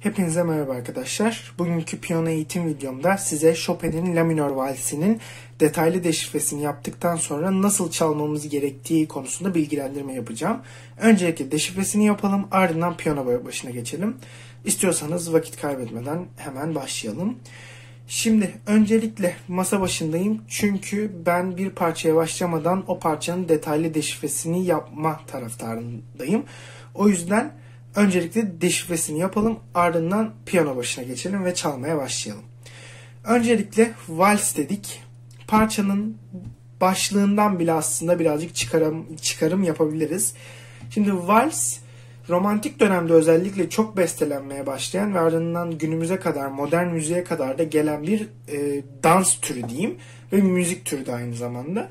Hepinize merhaba arkadaşlar. Bugünkü piyano eğitim videomda size Chopin'in La minör valsinin detaylı deşifresini yaptıktan sonra nasıl çalmamız gerektiği konusunda bilgilendirme yapacağım. Öncelikle deşifresini yapalım ardından piyano başına geçelim. İstiyorsanız vakit kaybetmeden hemen başlayalım. Şimdi öncelikle masa başındayım çünkü ben bir parçaya başlamadan o parçanın detaylı deşifresini yapma taraftarındayım. O yüzden öncelikle deşifresini yapalım ardından piyano başına geçelim ve çalmaya başlayalım. Öncelikle vals dedik. Parçanın başlığından bile aslında birazcık çıkarım, çıkarım yapabiliriz. Şimdi vals romantik dönemde özellikle çok bestelenmeye başlayan ve ardından günümüze kadar modern müziğe kadar da gelen bir e, dans türü diyeyim ve müzik türü de aynı zamanda.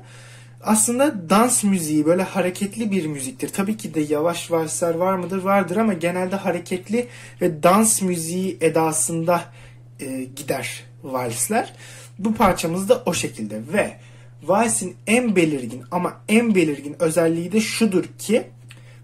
Aslında dans müziği böyle hareketli bir müziktir. Tabii ki de yavaş valsler var mıdır? Vardır ama genelde hareketli ve dans müziği edasında e, gider valsler. Bu parçamız da o şekilde ve valsin en belirgin ama en belirgin özelliği de şudur ki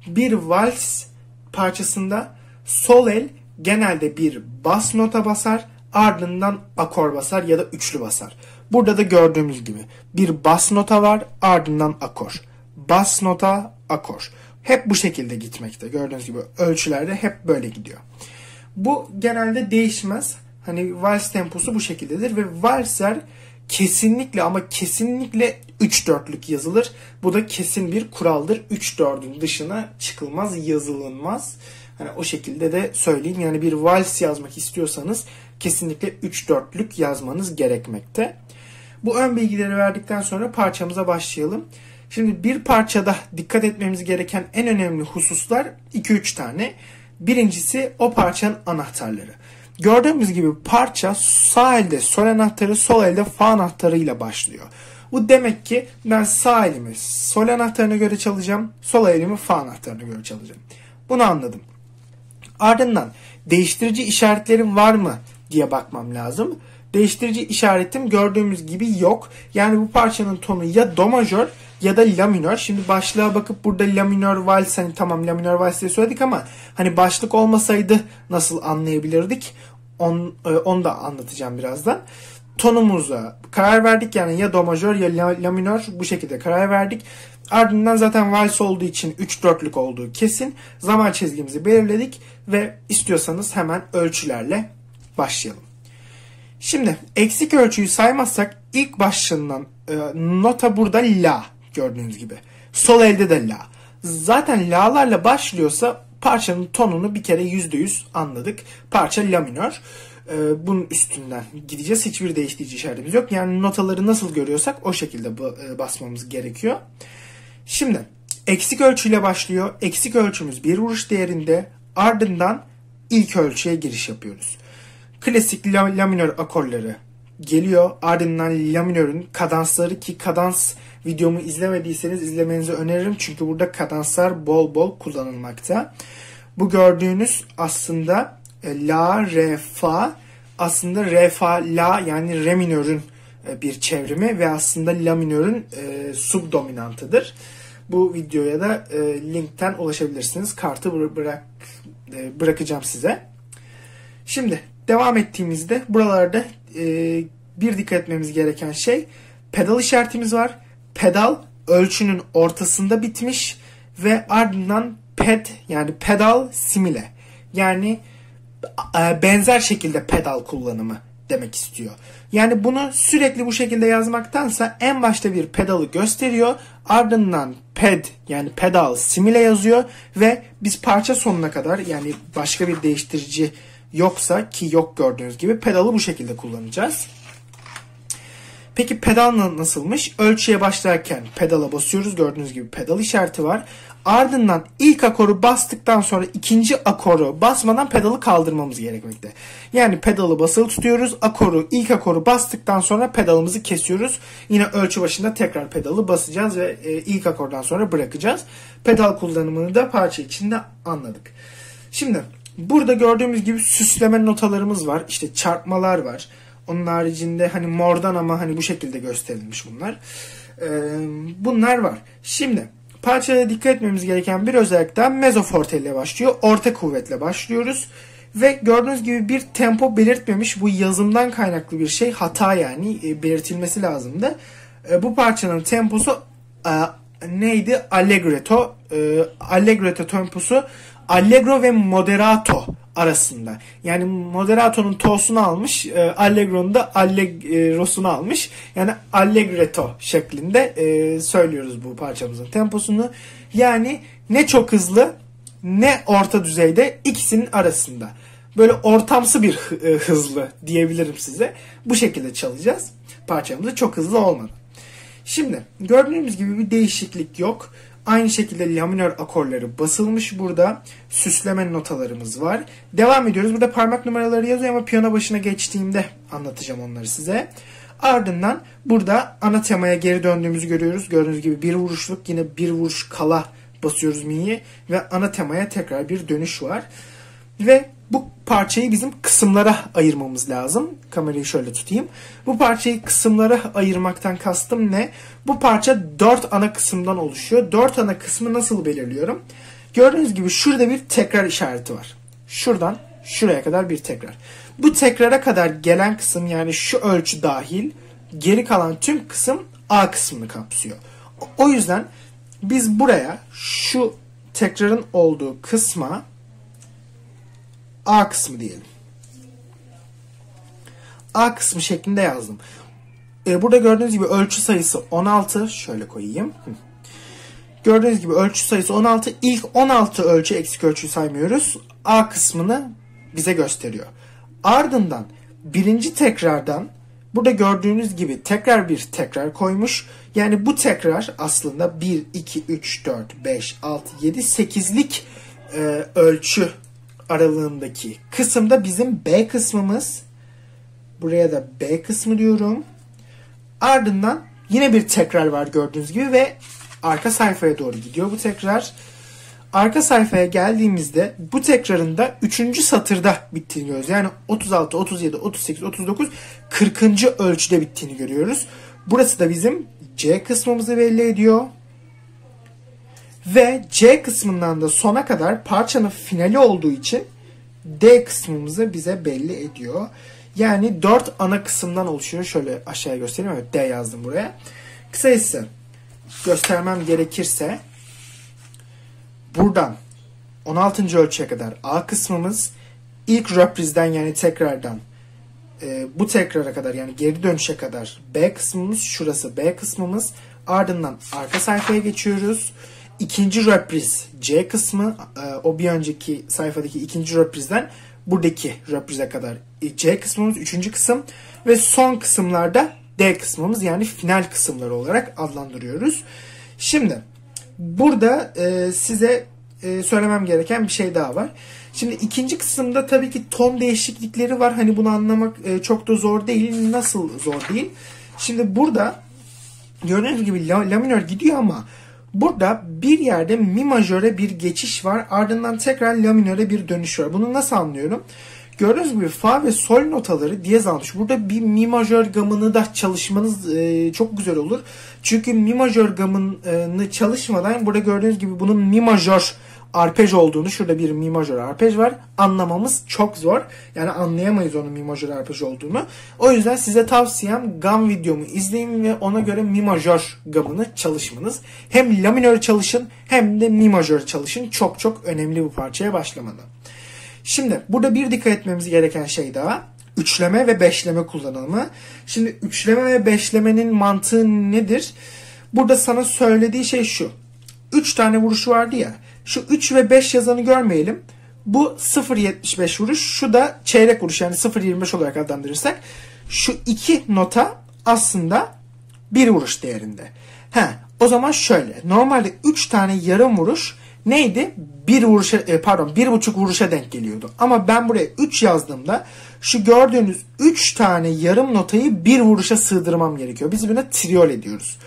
bir vals parçasında sol el genelde bir bas nota basar ardından akor basar ya da üçlü basar. Burada da gördüğümüz gibi bir bas nota var ardından akor. Bas nota akor. Hep bu şekilde gitmekte. Gördüğünüz gibi ölçülerde hep böyle gidiyor. Bu genelde değişmez. Hani vals temposu bu şekildedir ve valsler kesinlikle ama kesinlikle 3-4'lük yazılır. Bu da kesin bir kuraldır. 3-4'ün dışına çıkılmaz, yazılınmaz. Hani o şekilde de söyleyeyim. Yani bir vals yazmak istiyorsanız kesinlikle 3-4'lük yazmanız gerekmekte. Bu ön bilgileri verdikten sonra parçamıza başlayalım. Şimdi bir parçada dikkat etmemiz gereken en önemli hususlar 2-3 tane. Birincisi o parçanın anahtarları. Gördüğümüz gibi parça sağ elde sol anahtarı, sol elde fa anahtarı ile başlıyor. Bu demek ki ben sağ elimi sol anahtarına göre çalacağım, sol elimi fa anahtarına göre çalacağım. Bunu anladım. Ardından değiştirici işaretlerim var mı diye bakmam lazım. Değiştirici işaretim gördüğümüz gibi yok. Yani bu parçanın tonu ya do majör ya da la minör. Şimdi başlığa bakıp burada la minör vals hani tamam la minör vals diye söyledik ama hani başlık olmasaydı nasıl anlayabilirdik? On, e, onu da anlatacağım birazdan. Tonumuza karar verdik yani ya do majör ya la, la minör bu şekilde karar verdik. Ardından zaten vals olduğu için 3-4'lük olduğu kesin. Zaman çizgimizi belirledik ve istiyorsanız hemen ölçülerle başlayalım. Şimdi eksik ölçüyü saymazsak ilk başlığından e, nota burada la gördüğünüz gibi. Sol elde de la. Zaten la'larla başlıyorsa parçanın tonunu bir kere %100 anladık. Parça la minör. E, bunun üstünden gideceğiz. Hiçbir değiştirici işaretimiz yok. Yani notaları nasıl görüyorsak o şekilde e, basmamız gerekiyor. Şimdi eksik ölçüyle başlıyor. Eksik ölçümüz bir vuruş değerinde. Ardından ilk ölçüye giriş yapıyoruz klasik la, la minör akorları geliyor. Ardından la minörün kadansları ki kadans videomu izlemediyseniz izlemenizi öneririm. Çünkü burada kadanslar bol bol kullanılmakta. Bu gördüğünüz aslında e, la, re, fa aslında re, fa, la yani re minörün e, bir çevrimi ve aslında la minörün e, subdominantıdır. Bu videoya da e, linkten ulaşabilirsiniz. Kartı bırak e, bırakacağım size. Şimdi Devam ettiğimizde buralarda e, bir dikkat etmemiz gereken şey pedal işaretimiz var. Pedal ölçünün ortasında bitmiş ve ardından ped yani pedal simile yani e, benzer şekilde pedal kullanımı demek istiyor. Yani bunu sürekli bu şekilde yazmaktansa en başta bir pedalı gösteriyor. Ardından ped yani pedal simile yazıyor ve biz parça sonuna kadar yani başka bir değiştirici yoksa ki yok gördüğünüz gibi pedalı bu şekilde kullanacağız. Peki pedal nasılmış? Ölçüye başlarken pedala basıyoruz. Gördüğünüz gibi pedal işareti var. Ardından ilk akoru bastıktan sonra ikinci akoru basmadan pedalı kaldırmamız gerekmekte. Yani pedalı basılı tutuyoruz. Akoru, ilk akoru bastıktan sonra pedalımızı kesiyoruz. Yine ölçü başında tekrar pedalı basacağız ve e, ilk akordan sonra bırakacağız. Pedal kullanımını da parça içinde anladık. Şimdi Burada gördüğümüz gibi süsleme notalarımız var. İşte çarpmalar var. Onun haricinde hani mordan ama hani bu şekilde gösterilmiş bunlar. Ee, bunlar var. Şimdi parçada dikkat etmemiz gereken bir özellik daha mezzoforte ile başlıyor. Orta kuvvetle başlıyoruz. Ve gördüğünüz gibi bir tempo belirtmemiş. Bu yazımdan kaynaklı bir şey. Hata yani e, belirtilmesi lazımdı. E, bu parçanın temposu e, neydi? Allegretto. E, Allegretto temposu Allegro ve Moderato arasında. Yani Moderato'nun to'sunu almış, e, Allegro'nun da Allegro'sunu almış. Yani Allegretto şeklinde e, söylüyoruz bu parçamızın temposunu. Yani ne çok hızlı ne orta düzeyde ikisinin arasında. Böyle ortamsı bir e, hızlı diyebilirim size. Bu şekilde çalacağız. Parçamızı çok hızlı olmadı. Şimdi gördüğünüz gibi bir değişiklik yok. Aynı şekilde la minör akorları basılmış burada. Süsleme notalarımız var. Devam ediyoruz. Burada parmak numaraları yazıyor ama piyano başına geçtiğimde anlatacağım onları size. Ardından burada ana temaya geri döndüğümüzü görüyoruz. Gördüğünüz gibi bir vuruşluk yine bir vuruş kala basıyoruz mi'yi ve ana temaya tekrar bir dönüş var. Ve bu parçayı bizim kısımlara ayırmamız lazım. Kamerayı şöyle tutayım. Bu parçayı kısımlara ayırmaktan kastım ne? Bu parça 4 ana kısımdan oluşuyor. 4 ana kısmı nasıl belirliyorum? Gördüğünüz gibi şurada bir tekrar işareti var. Şuradan şuraya kadar bir tekrar. Bu tekrara kadar gelen kısım yani şu ölçü dahil geri kalan tüm kısım A kısmını kapsıyor. O yüzden biz buraya şu tekrarın olduğu kısma A kısmı diyelim. A kısmı şeklinde yazdım. Ee, burada gördüğünüz gibi ölçü sayısı 16. Şöyle koyayım. Gördüğünüz gibi ölçü sayısı 16. İlk 16 ölçü eksik ölçüyü saymıyoruz. A kısmını bize gösteriyor. Ardından birinci tekrardan burada gördüğünüz gibi tekrar bir tekrar koymuş. Yani bu tekrar aslında 1, 2, 3, 4, 5, 6, 7, 8'lik e, ölçü aralığındaki kısımda bizim B kısmımız. Buraya da B kısmı diyorum. Ardından yine bir tekrar var gördüğünüz gibi ve arka sayfaya doğru gidiyor bu tekrar. Arka sayfaya geldiğimizde bu tekrarın da 3. satırda bittiğini görüyoruz. Yani 36, 37, 38, 39, 40. ölçüde bittiğini görüyoruz. Burası da bizim C kısmımızı belli ediyor. Ve C kısmından da sona kadar parçanın finali olduğu için D kısmımızı bize belli ediyor. Yani 4 ana kısımdan oluşuyor. Şöyle aşağıya göstereyim. Evet D yazdım buraya. Kısacası göstermem gerekirse buradan 16. ölçüye kadar A kısmımız ilk reprizden yani tekrardan e, bu tekrara kadar yani geri dönüşe kadar B kısmımız şurası B kısmımız ardından arka sayfaya geçiyoruz. İkinci repriz C kısmı e, o bir önceki sayfadaki ikinci reprizden buradaki reprize kadar C kısmımız üçüncü kısım ve son kısımlarda D kısmımız yani final kısımları olarak adlandırıyoruz. Şimdi burada e, size e, söylemem gereken bir şey daha var. Şimdi ikinci kısımda tabii ki ton değişiklikleri var. Hani bunu anlamak e, çok da zor değil. Nasıl zor değil? Şimdi burada gördüğünüz gibi la, la minör gidiyor ama burada bir yerde mi majöre bir geçiş var. Ardından tekrar la minöre bir dönüş var. Bunu nasıl anlıyorum? Gördüğünüz gibi fa ve sol notaları diyez almış. Burada bir mi majör gamını da çalışmanız e, çok güzel olur. Çünkü mi majör gamını çalışmadan burada gördüğünüz gibi bunun mi majör arpej olduğunu şurada bir mi majör arpej var. Anlamamız çok zor. Yani anlayamayız onun mi majör arpej olduğunu. O yüzden size tavsiyem gam videomu izleyin ve ona göre mi majör gamını çalışmanız. Hem la minör çalışın hem de mi majör çalışın. Çok çok önemli bu parçaya başlamadan. Şimdi burada bir dikkat etmemiz gereken şey daha. Üçleme ve beşleme kullanımı. Şimdi üçleme ve beşlemenin mantığı nedir? Burada sana söylediği şey şu. Üç tane vuruşu vardı ya. Şu 3 ve 5 yazanı görmeyelim. Bu 0.75 vuruş. Şu da çeyrek vuruş yani 0.25 olarak adlandırırsak. Şu iki nota aslında bir vuruş değerinde. He, o zaman şöyle. Normalde 3 tane yarım vuruş neydi? Bir vuruşa e, pardon bir buçuk vuruşa denk geliyordu. Ama ben buraya 3 yazdığımda şu gördüğünüz 3 tane yarım notayı bir vuruşa sığdırmam gerekiyor. Biz buna triol ediyoruz.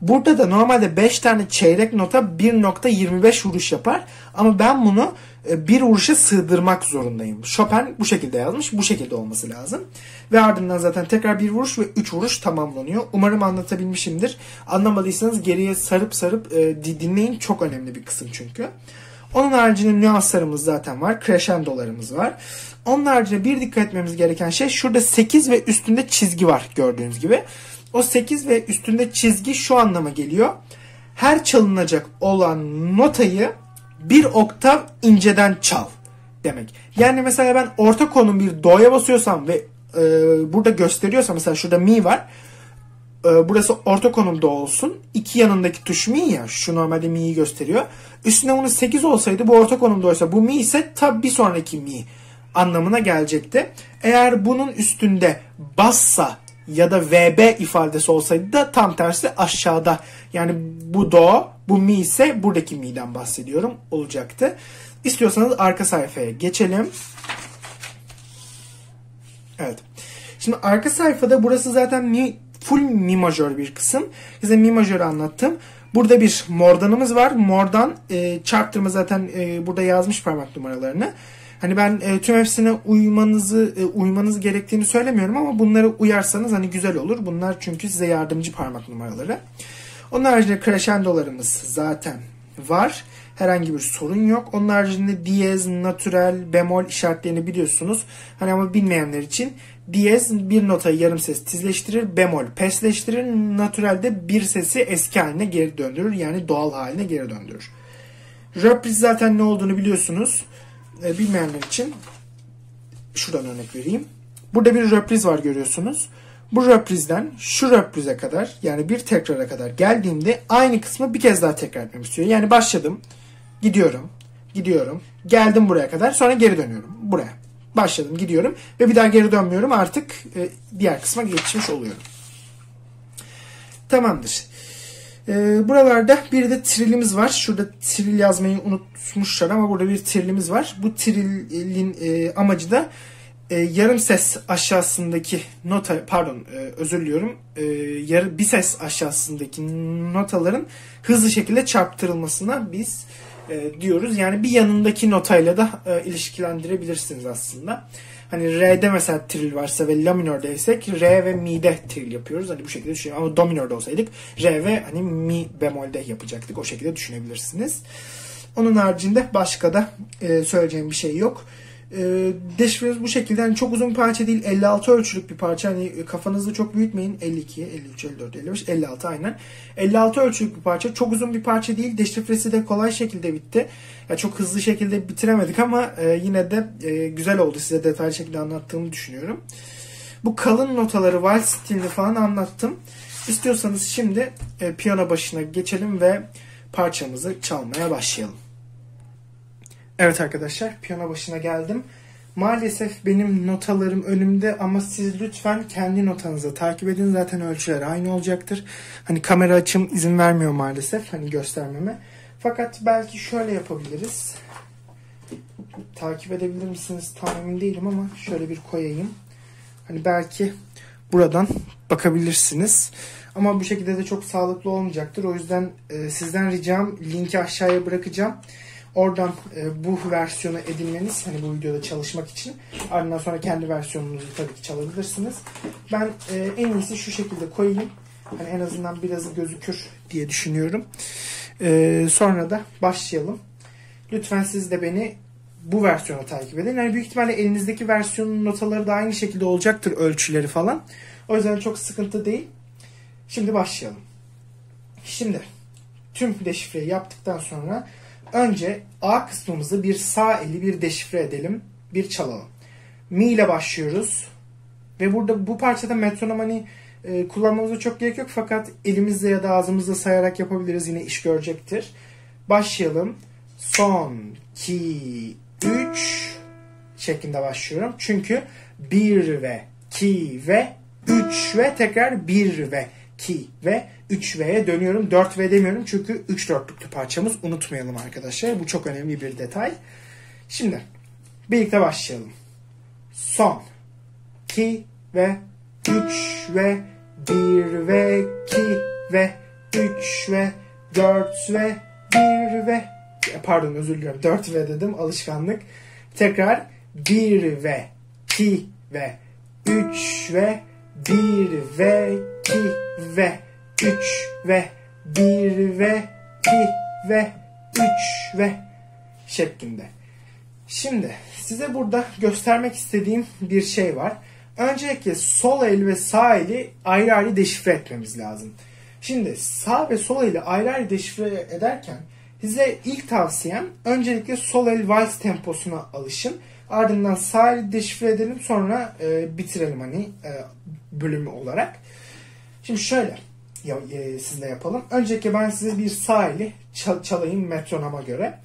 Burada da normalde 5 tane çeyrek nota 1.25 vuruş yapar. Ama ben bunu e, bir vuruşa sığdırmak zorundayım. Chopin bu şekilde yazmış. Bu şekilde olması lazım. Ve ardından zaten tekrar bir vuruş ve 3 vuruş tamamlanıyor. Umarım anlatabilmişimdir. Anlamadıysanız geriye sarıp sarıp e, dinleyin. Çok önemli bir kısım çünkü. Onun haricinde nüanslarımız zaten var. Crescendo'larımız var. Onun haricinde bir dikkat etmemiz gereken şey şurada 8 ve üstünde çizgi var gördüğünüz gibi. O 8 ve üstünde çizgi şu anlama geliyor. Her çalınacak olan notayı bir oktav inceden çal demek. Yani mesela ben orta konum bir do'ya basıyorsam ve e, burada gösteriyorsam mesela şurada mi var. E, burası orta konumda olsun. İki yanındaki tuş mi ya. Şu normalde mi'yi gösteriyor. Üstüne bunun 8 olsaydı bu orta konumda olsa bu mi ise tabi bir sonraki mi anlamına gelecekti. Eğer bunun üstünde bassa ya da VB ifadesi olsaydı da tam tersi aşağıda. Yani bu do, bu mi ise buradaki mi'den bahsediyorum olacaktı. İstiyorsanız arka sayfaya geçelim. Evet. Şimdi arka sayfada burası zaten mi, full mi majör bir kısım. Size mi majörü anlattım. Burada bir mordanımız var. Mordan e, çarptırma zaten e, burada yazmış parmak numaralarını. Hani ben e, tüm hepsine uymanızı e, uymanız gerektiğini söylemiyorum ama bunları uyarsanız hani güzel olur. Bunlar çünkü size yardımcı parmak numaraları. Onun haricinde crescendolarımız zaten var. Herhangi bir sorun yok. Onun haricinde diyez, natürel, bemol işaretlerini biliyorsunuz. Hani ama bilmeyenler için diyez bir notayı yarım ses tizleştirir, bemol pesleştirir, natürel de bir sesi eski haline geri döndürür. Yani doğal haline geri döndürür. Reprise zaten ne olduğunu biliyorsunuz. E, bilmeyenler için şuradan örnek vereyim. Burada bir reprise var görüyorsunuz. Bu reprizden şu reprize kadar yani bir tekrara kadar geldiğimde aynı kısmı bir kez daha tekrar etmemi istiyor. Yani başladım, gidiyorum, gidiyorum, geldim buraya kadar sonra geri dönüyorum buraya. Başladım, gidiyorum ve bir daha geri dönmüyorum artık e, diğer kısma geçmiş oluyorum. Tamamdır. E, buralarda bir de trilimiz var. Şurada tril yazmayı unutmuşlar ama burada bir trilimiz var. Bu trilin e, amacı da e, yarım ses aşağısındaki nota pardon e, özür diliyorum e, yarı bir ses aşağısındaki notaların hızlı şekilde çarptırılmasına biz e, diyoruz. Yani bir yanındaki notayla da e, ilişkilendirebilirsiniz aslında. Hani R'de mesela tril varsa ve La minördeysek R ve Mi'de tril yapıyoruz. Hani bu şekilde düşünüyorum. Ama Do minörde olsaydık R ve hani Mi bemolde yapacaktık. O şekilde düşünebilirsiniz. Onun haricinde başka da e, söyleyeceğim bir şey yok. E, deşifremiz bu şekilde. Yani çok uzun bir parça değil. 56 ölçülük bir parça. Hani kafanızı çok büyütmeyin. 52, 53, 54, 55, 56 aynen. 56 ölçülük bir parça. Çok uzun bir parça değil. Deşifresi de kolay şekilde bitti. Ya çok hızlı şekilde bitiremedik ama e, yine de e, güzel oldu. Size detaylı şekilde anlattığımı düşünüyorum. Bu kalın notaları, vals stilini falan anlattım. İstiyorsanız şimdi e, piyano başına geçelim ve parçamızı çalmaya başlayalım. Evet arkadaşlar piyano başına geldim. Maalesef benim notalarım önümde ama siz lütfen kendi notanızı takip edin. Zaten ölçüler aynı olacaktır. Hani kamera açım izin vermiyor maalesef hani göstermeme. Fakat belki şöyle yapabiliriz. Takip edebilir misiniz tam emin değilim ama şöyle bir koyayım. Hani belki buradan bakabilirsiniz. Ama bu şekilde de çok sağlıklı olmayacaktır. O yüzden e, sizden ricam linki aşağıya bırakacağım. Oradan e, bu versiyonu edinmeniz hani bu videoda çalışmak için ardından sonra kendi versiyonunuzu tabii ki çalabilirsiniz. Ben e, en iyisi şu şekilde koyayım. Hani en azından biraz gözükür diye düşünüyorum. E, sonra da başlayalım. Lütfen siz de beni bu versiyonu takip edin. Yani büyük ihtimalle elinizdeki versiyonun notaları da aynı şekilde olacaktır ölçüleri falan. O yüzden çok sıkıntı değil. Şimdi başlayalım. Şimdi tüm deşifreyi yaptıktan sonra Önce A kısmımızı bir sağ eli bir deşifre edelim. Bir çalalım. Mi ile başlıyoruz. Ve burada bu parçada metronom hani e, kullanmamıza çok gerek yok fakat elimizle ya da ağzımızla sayarak yapabiliriz. Yine iş görecektir. Başlayalım. Son, iki, üç şeklinde başlıyorum. Çünkü bir ve ki ve üç ve tekrar bir ve ki ve 3V'ye dönüyorum. 4V demiyorum çünkü 3 dörtlüklü parçamız unutmayalım arkadaşlar. Bu çok önemli bir detay. Şimdi birlikte başlayalım. Son 2 ve 3 ve 1 ve 2 ve 3 ve 4 ve 1 ve pardon özür diliyorum 4 ve dedim alışkanlık. Tekrar 1 ve 2 ve 3 ve 1 ve 2 ve 3 ve 1 ve 2 ve 3 ve şeklinde. Şimdi size burada göstermek istediğim bir şey var. Öncelikle sol el ve sağ eli ayrı ayrı deşifre etmemiz lazım. Şimdi sağ ve sol eli ayrı ayrı deşifre ederken size ilk tavsiyem öncelikle sol el vals temposuna alışın. Ardından sağ eli deşifre edelim sonra e, bitirelim hani e, bölümü olarak. Şimdi şöyle ya, e, sizle yapalım. Öncelikle ben size bir sağ eli çal, çalayım metronoma göre.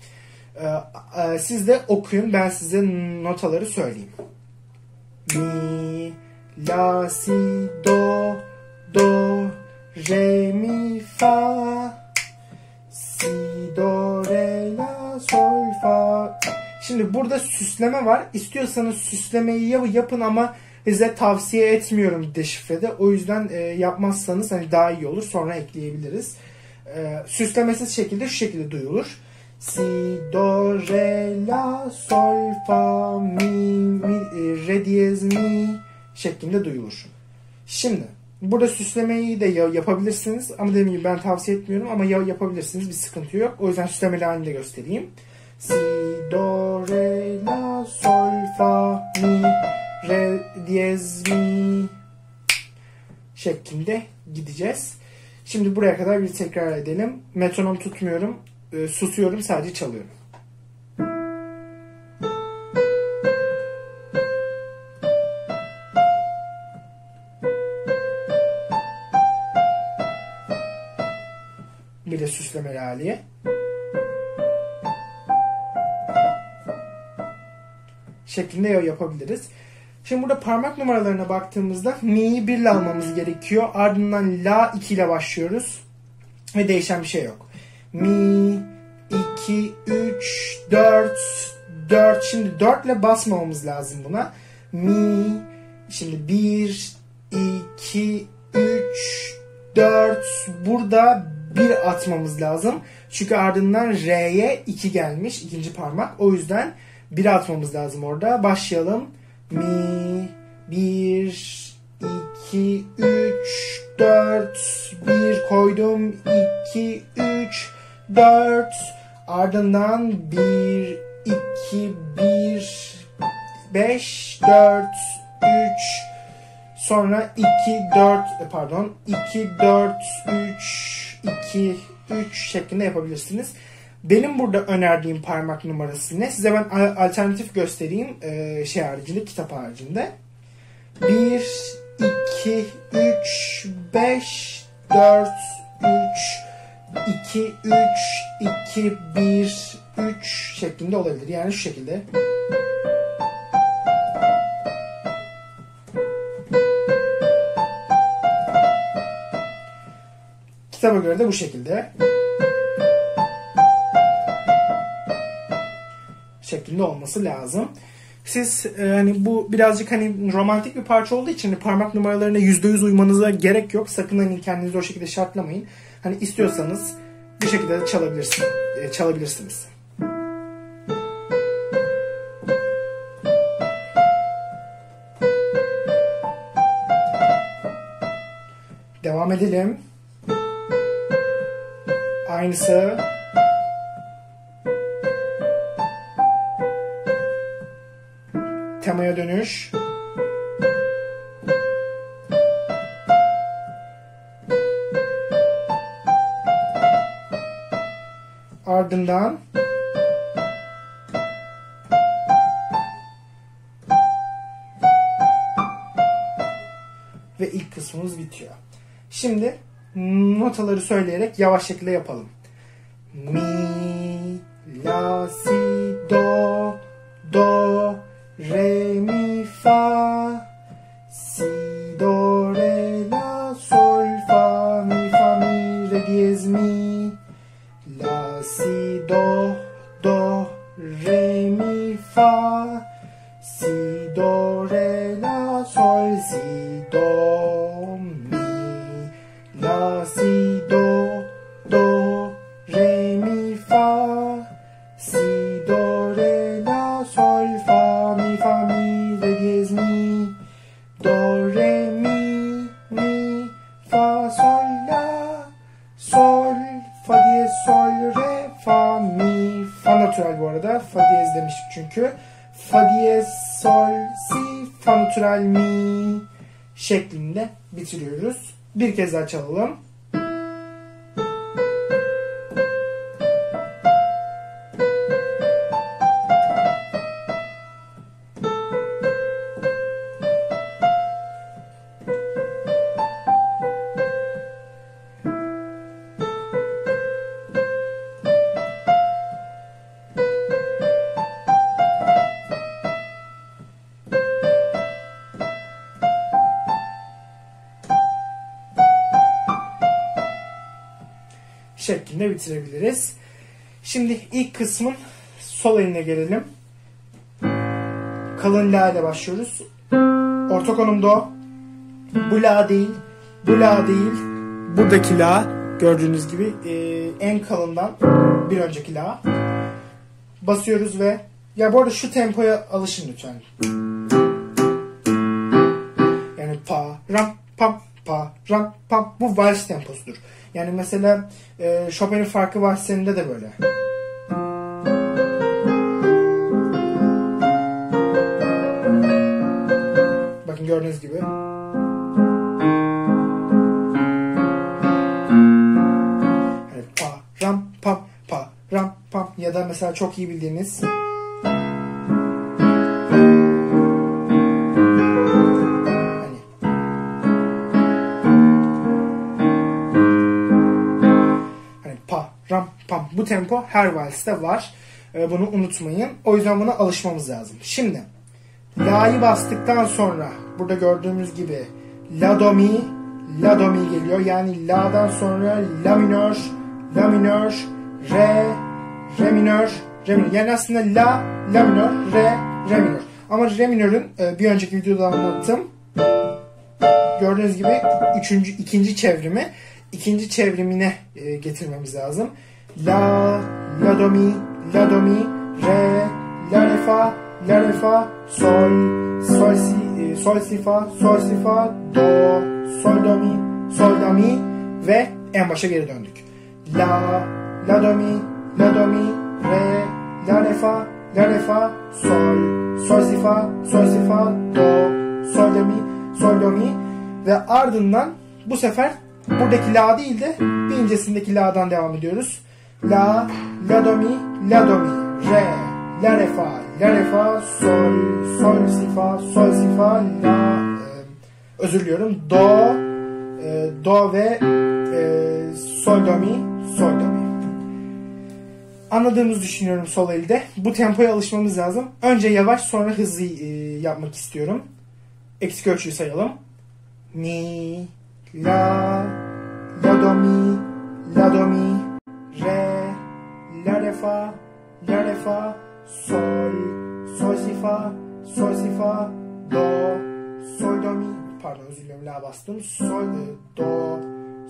E, e, siz de okuyun ben size notaları söyleyeyim. Mi, la, si, do, do, re, mi, fa, si, do, re, la, sol, fa. Şimdi burada süsleme var. İstiyorsanız süslemeyi yapın ama size tavsiye etmiyorum deşifrede. O yüzden e, yapmazsanız hani daha iyi olur. Sonra ekleyebiliriz. E, süslemesiz şekilde şu şekilde duyulur. Si, do, re, la, sol, fa, mi, mi e, re diyez, mi şeklinde duyulur. Şimdi burada süslemeyi de yapabilirsiniz. Ama dediğim gibi ben tavsiye etmiyorum ama yapabilirsiniz. Bir sıkıntı yok. O yüzden süslemeli halini de göstereyim. Si, do, re, la, sol, fa, mi, re diyez mi şeklinde gideceğiz. Şimdi buraya kadar bir tekrar edelim. Metronom tutmuyorum. E, susuyorum sadece çalıyorum. Bir de süslemeli haliye. şeklinde yapabiliriz. Şimdi burada parmak numaralarına baktığımızda mi'yi 1 ile almamız gerekiyor. Ardından la 2 ile başlıyoruz. Ve değişen bir şey yok. Mi, 2, 3, 4, 4. Şimdi 4 ile basmamamız lazım buna. Mi, şimdi 1, 2, 3, 4. Burada 1 atmamız lazım. Çünkü ardından R'ye 2 gelmiş ikinci parmak. O yüzden 1 atmamız lazım orada. Başlayalım. Mi, 1, 2, 3, 4, 1 koydum. 2, 3, 4. Ardından 1, 2, 1, 5, 4, 3, sonra 2, 4, pardon, 2, 4, 3, 2, 3 şeklinde yapabilirsiniz. Benim burada önerdiğim parmak numarası ne? Size ben alternatif göstereyim e, şey haricinde, kitap haricinde. 1, 2, 3, 5, 4, 3, 2, 3, 2, 1, 3 şeklinde olabilir. Yani şu şekilde. Kitaba göre de bu şekilde. Şeklinde olması lazım. Siz e, hani bu birazcık hani romantik bir parça olduğu için hani parmak numaralarına %100 uymanıza gerek yok. Sakın hani kendinizi o şekilde şartlamayın. Hani istiyorsanız bir şekilde de çalabilirsiniz. E, çalabilirsiniz. Devam edelim. Aynısı. Temaya dönüş. Ardından ve ilk kısmımız bitiyor. Şimdi notaları söyleyerek yavaş şekilde yapalım. Bir kısmın sol eline gelelim. Kalın la ile başlıyoruz. Orta konum do. Bu la değil. Bu la değil. Buradaki la gördüğünüz gibi e, en kalından bir önceki la. Basıyoruz ve ya bu arada şu tempoya alışın lütfen. Yani pa ram pam pa ram pam bu vals temposudur. Yani mesela e, Chopin'in farkı var senin de böyle. Bakın gördüğünüz gibi. Yani pa ram pam pa ram pam ya da mesela çok iyi bildiğiniz hani Hani pa, ram, pam. Bu tempo her valste var. Ee, bunu unutmayın. O yüzden buna alışmamız lazım. Şimdi la'yı bastıktan sonra burada gördüğümüz gibi la do mi, la do mi geliyor. Yani la'dan sonra la minör, la minör, re, re minör, re minör. Yani aslında la, la minör, re, re minör. Ama re minörün e, bir önceki videoda anlattım. Gördüğünüz gibi üçüncü, ikinci çevrimi ikinci çevrimine e, getirmemiz lazım. La, la do mi, la do mi, re, la re fa, la re fa, sol, sol si, e, sol si fa, sol si fa, do, sol do mi, sol do mi ve en başa geri döndük. La, la do mi, la do mi, re, la re fa, la re fa, sol, sol si fa, sol si fa, do, sol do mi, sol do mi ve ardından bu sefer buradaki la değil de bir incesindeki la'dan devam ediyoruz. La, la do mi, la do mi, re, la re fa, la fa, sol, sol si fa, sol si fa, la, e, özür diliyorum, do, e, do ve e, sol do mi, sol do mi. Anladığımızı düşünüyorum sol elde. Bu tempoya alışmamız lazım. Önce yavaş sonra hızlı e, yapmak istiyorum. Eksik ölçüyü sayalım. Mi, la, la do mi, la do mi, re, la re fa, la re fa, sol, sol si fa, sol si fa, do, sol do mi, pardon özür diliyorum la bastım, sol, do,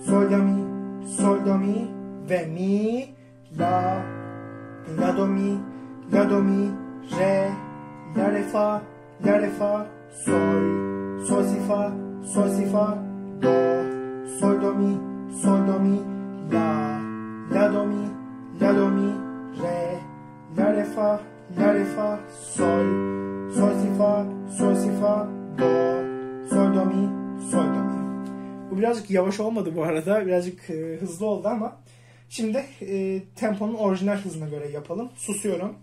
sol do mi, sol do mi ve mi, la, la do mi, la do mi, re, la re fa, la re fa, sol, sol si fa, sol si fa, do, sol do mi, sol do mi, la, la do mi, la do mi, re, la re fa, la re fa, sol, sol si fa, sol si fa, do, sol do mi, sol do mi. Bu birazcık yavaş olmadı bu arada. Birazcık e, hızlı oldu ama şimdi e, temponun orijinal hızına göre yapalım. Susuyorum.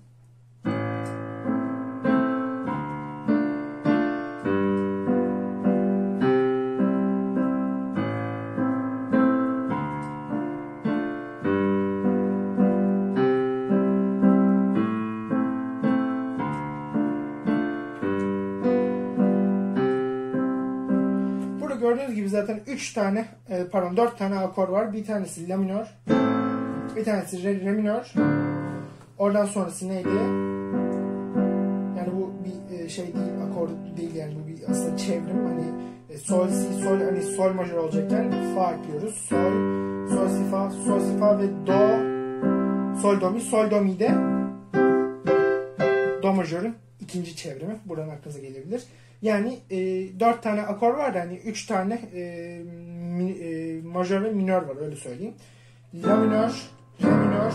Zaten 3 tane, e, pardon 4 tane akor var. Bir tanesi la minör, bir tanesi re, re minör. Oradan sonrası neydi? Yani bu bir e, şey değil, akor değil yani bu bir aslında çevrim. Hani e, sol, si, sol, hani sol majör olacakken fa ekliyoruz. Sol, sol, si, fa, sol, si, fa ve do, sol, do, mi. Sol, do, mi de do majörün ikinci çevrimi. Buradan aklınıza gelebilir. Yani e, dört tane akor var da hani üç tane e, mi, e, majör ve minör var öyle söyleyeyim. La minör, re minör,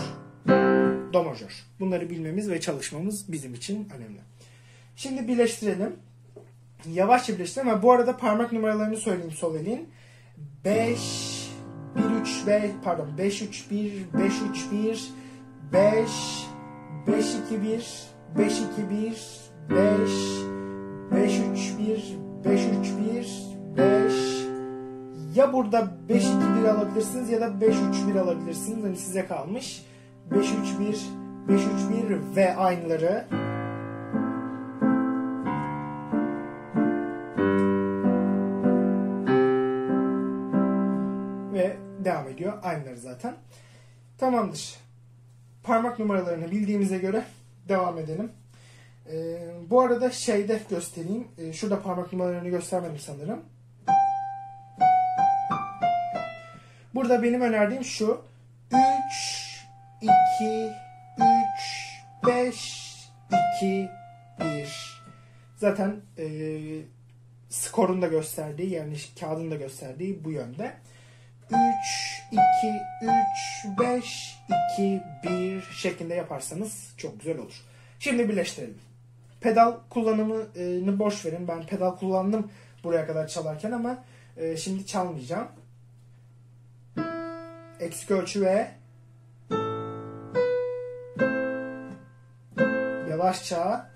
do majör. Bunları bilmemiz ve çalışmamız bizim için önemli. Şimdi birleştirelim. Yavaşça birleştirelim bu arada parmak numaralarını söyleyeyim sol elin. 5 1 3 5 pardon 5 3 1 5 3 1 5 5 2 1 5 2 1 5 5-3-1, 5. Ya burada 5-2-1 alabilirsiniz ya da 5-3-1 alabilirsiniz. Hani size kalmış. 5-3-1, ve aynıları. Ve devam ediyor. Aynıları zaten. Tamamdır. Parmak numaralarını bildiğimize göre devam edelim. Ee, bu arada şeyde göstereyim. Ee, şurada parmak numaralarını göstermedim sanırım. Burada benim önerdiğim şu. 3, 2, 3, 5, 2, 1. Zaten e, skorun da gösterdiği yani kağıdın da gösterdiği bu yönde. 3, 2, 3, 5, 2, 1 şeklinde yaparsanız çok güzel olur. Şimdi birleştirelim. Pedal kullanımını boş verin. Ben pedal kullandım buraya kadar çalarken ama e, şimdi çalmayacağım. Eksik ölçü ve yavaşça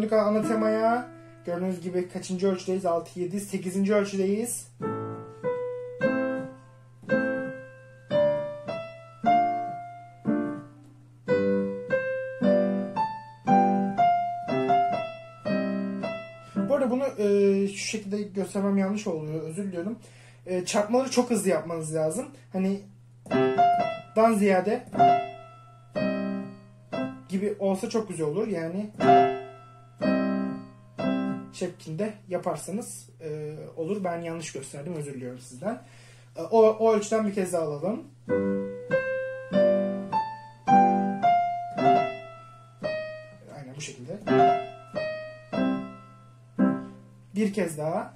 döndük ana temaya. Gördüğünüz gibi kaçıncı ölçüdeyiz? 6, 7, 8. ölçüdeyiz. Bu arada bunu e, şu şekilde göstermem yanlış oluyor. Özür diliyorum. E, çarpmaları çok hızlı yapmanız lazım. Hani dan ziyade gibi olsa çok güzel olur. Yani şeklinde yaparsanız e, olur. Ben yanlış gösterdim. Özür diliyorum sizden. E, o, o ölçüden bir kez daha alalım. Aynen bu şekilde. Bir kez daha.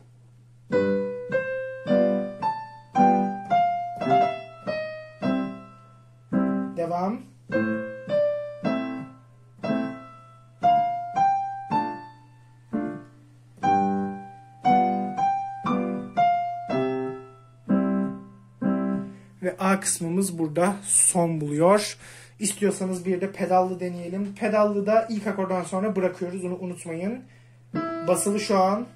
Devam. Ve kısmımız burada son buluyor. İstiyorsanız bir de pedallı deneyelim. Pedallı da ilk akordan sonra bırakıyoruz. Onu unutmayın. Basılı şu an.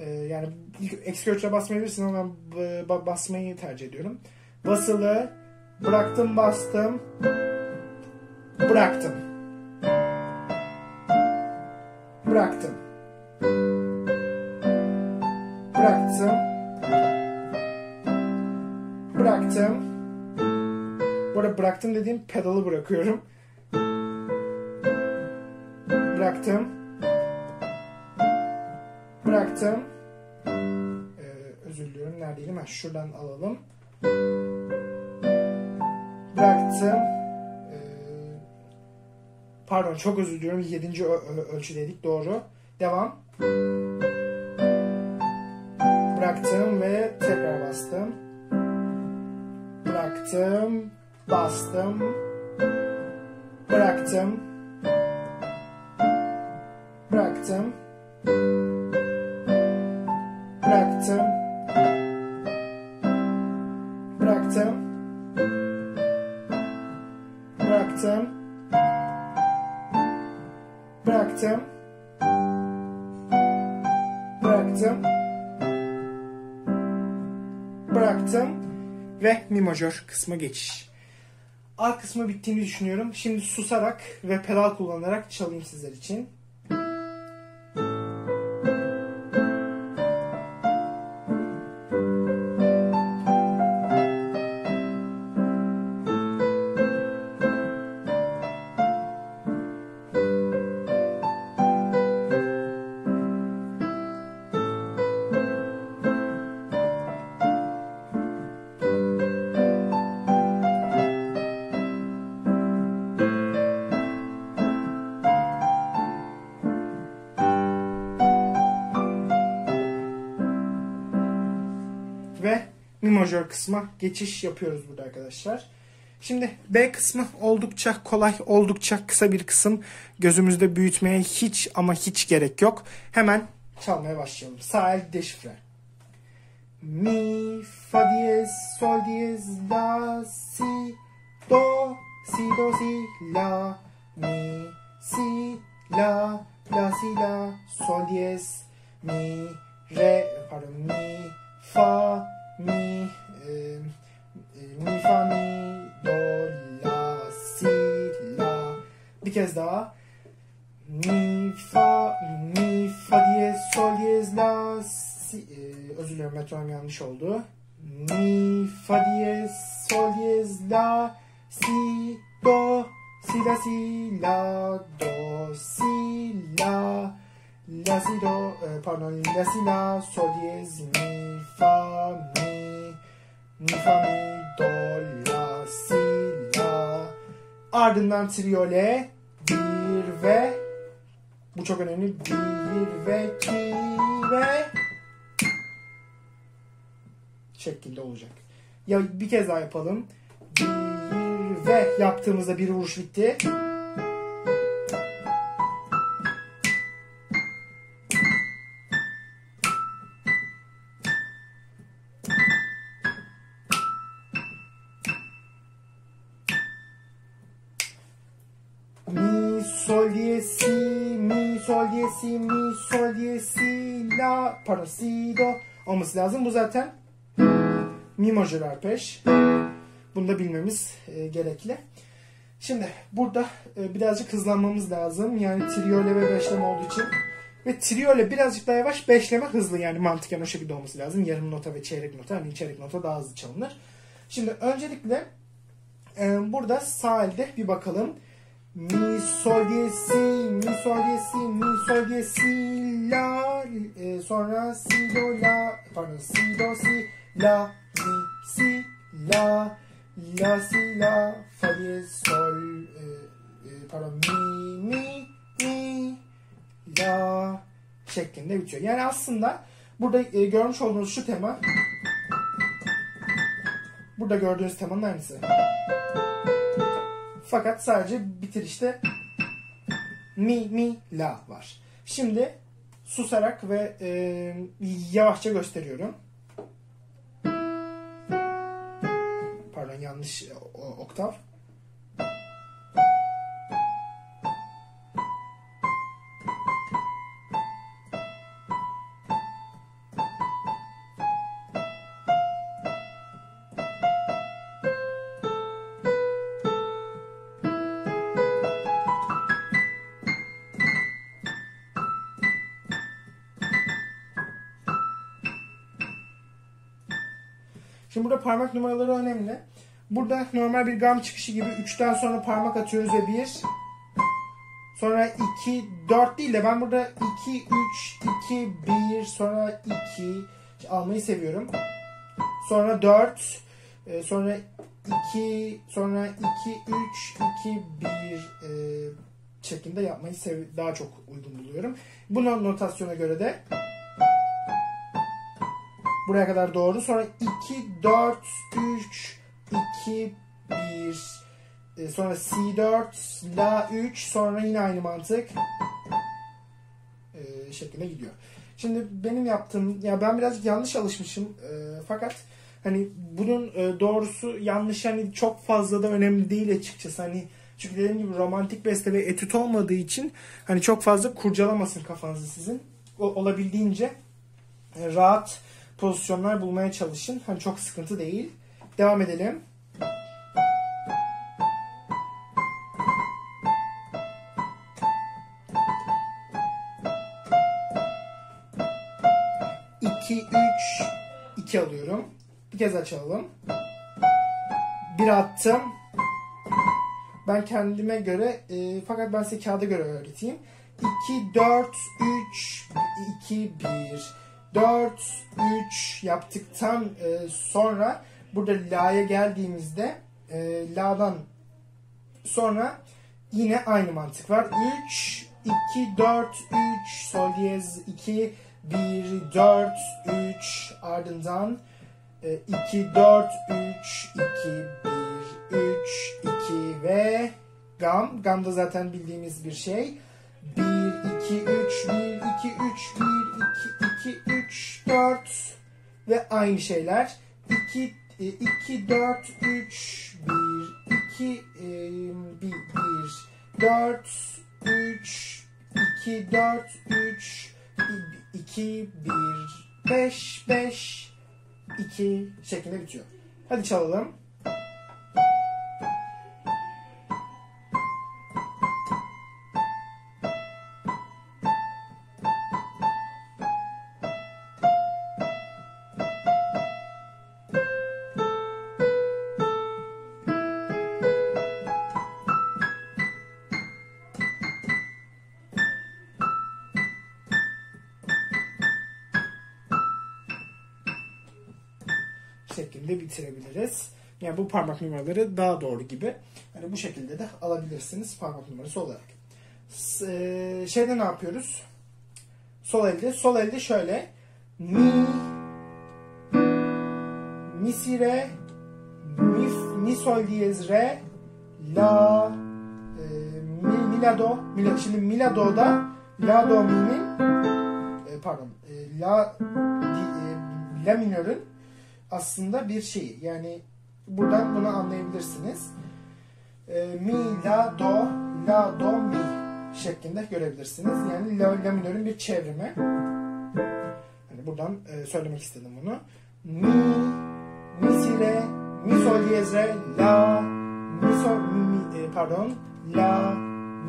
Ee, yani ilk eksik ölçüye basmayabilirsin ama ben basmayı tercih ediyorum. Basılı. Bıraktım bastım. Bıraktım. Bıraktım. Bıraktım dediğim pedalı bırakıyorum. Bıraktım. Bıraktım. Ee, özür diliyorum. Neredeydim? Ha, şuradan alalım. Bıraktım. Ee, pardon çok özür diliyorum. Yedinci ölçüdeydik. Doğru. Devam. Bıraktım ve tekrar bastım. Bıraktım. Bastım. Bıraktım. Bıraktım. Bıraktım. Bıraktım. Bıraktım. Bıraktım. Bıraktım. Bıraktım. Ve mi majör kısma geçiş. A kısmı bittiğini düşünüyorum. Şimdi susarak ve pedal kullanarak çalayım sizler için. Kısma geçiş yapıyoruz burada arkadaşlar. Şimdi B kısmı oldukça kolay, oldukça kısa bir kısım. Gözümüzde büyütmeye hiç ama hiç gerek yok. Hemen çalmaya başlayalım. Sağ el deşifre. Mi, fa diyez, sol diyez, la, si, do, si, do, si, la, mi, si, la, la, si, la, sol diyez, mi, re, pardon, mi, fa, mi, mi, fa, mi, do, la, si, la. Bir kez daha. Mi, fa, mi, fa diyez, sol diyez, la, si, e, özür dilerim metronom yanlış oldu. Mi, fa diyez, sol diyez, la, si, do, si, la, si, la, do, si, la, la, si, do, e, pardon, la, si, la, sol diyez, mi, fa, mi, mi, fa, mi, do, la, si, la. Ardından triole, bir ve, bu çok önemli, bir ve, ki ve, şeklinde olacak. Ya bir kez daha yapalım. Bir ve yaptığımızda bir vuruş bitti. Pardon, si, do olması lazım. Bu zaten mi majör arpej. Bunu da bilmemiz e, gerekli. Şimdi burada e, birazcık hızlanmamız lazım. Yani triole ve beşleme olduğu için. Ve triole birazcık daha yavaş, beşleme hızlı yani mantıken o şekilde olması lazım. Yarım nota ve çeyrek nota. Hani çeyrek nota daha hızlı çalınır. Şimdi öncelikle e, burada sağ elde bir bakalım. Mi, sol, diye, si, mi, sol, diye, si, mi, sol, diye, si, la, e, sonra si, do, la, pardon, si, do, si, la, mi, si, la, la, si, la, fa, diye, sol, e, e, pardon, mi, mi, mi, la şeklinde bitiyor. Yani aslında burada e, görmüş olduğunuz şu tema burada gördüğünüz temanın aynısı. Fakat sadece bitirişte mi mi la var. Şimdi susarak ve e, yavaşça gösteriyorum. Pardon yanlış o, oktav. Burada parmak numaraları önemli. Burada normal bir gam çıkışı gibi 3'ten sonra parmak atıyoruz ve 1. Sonra 2, 4 değil de ben burada 2, 3, 2, 1, sonra 2 almayı seviyorum. Sonra 4, e, sonra 2, sonra 2, 3, 2, 1 şeklinde yapmayı daha çok uygun buluyorum. Bunun notasyona göre de Buraya kadar doğru. Sonra 2, 4, 3, 2, 1. Sonra C4, La 3. Sonra yine aynı mantık. Ee, şeklinde gidiyor. Şimdi benim yaptığım, ya ben birazcık yanlış alışmışım. E, fakat hani bunun e, doğrusu yanlış hani çok fazla da önemli değil açıkçası. Hani çünkü dediğim gibi romantik beste ve etüt olmadığı için hani çok fazla kurcalamasın kafanızı sizin. O, olabildiğince e, rahat pozisyonlar bulmaya çalışın. Hani çok sıkıntı değil. Devam edelim. İki, üç, iki alıyorum. Bir kez açalım. Bir attım. Ben kendime göre e, fakat ben size kağıda göre öğreteyim. 2, 4, 3, 2, 1. 4, 3 yaptıktan e, sonra burada la'ya geldiğimizde e, la'dan sonra yine aynı mantık var. 3, 2, 4, 3, sol diyez 2, 1, 4, 3 ardından 2, 4, 3, 2, 1, 3, 2 ve gam. Gam da zaten bildiğimiz bir şey. 1, 2, 3, 1, 2, 3, 1, 2, 2, 3, 4 ve aynı şeyler. 2, 2, 4, 3, 1, 2, 1, 4, 3, 2, 4, 3, 2, 1, 5, 5, 2 şeklinde bitiyor. Hadi çalalım. Bitirebiliriz. Yani bu parmak numaraları daha doğru gibi. Hani bu şekilde de alabilirsiniz parmak numarası olarak. E, şeyde ne yapıyoruz? Sol elde. Sol elde şöyle. Mi Mi si re mi, mi sol diyez re la e, mi, mi la do mi şimdi mi la do'da la do mi'nin e, pardon e, la di, e, la minörün aslında bir şeyi. Yani buradan bunu anlayabilirsiniz. E, mi, la, do, la, do, mi şeklinde görebilirsiniz. Yani la, la minörün bir çevrimi. Yani buradan e, söylemek istedim bunu. Mi, mi si re, mi sol diyez re, la, mi sol, mi, e, pardon, la,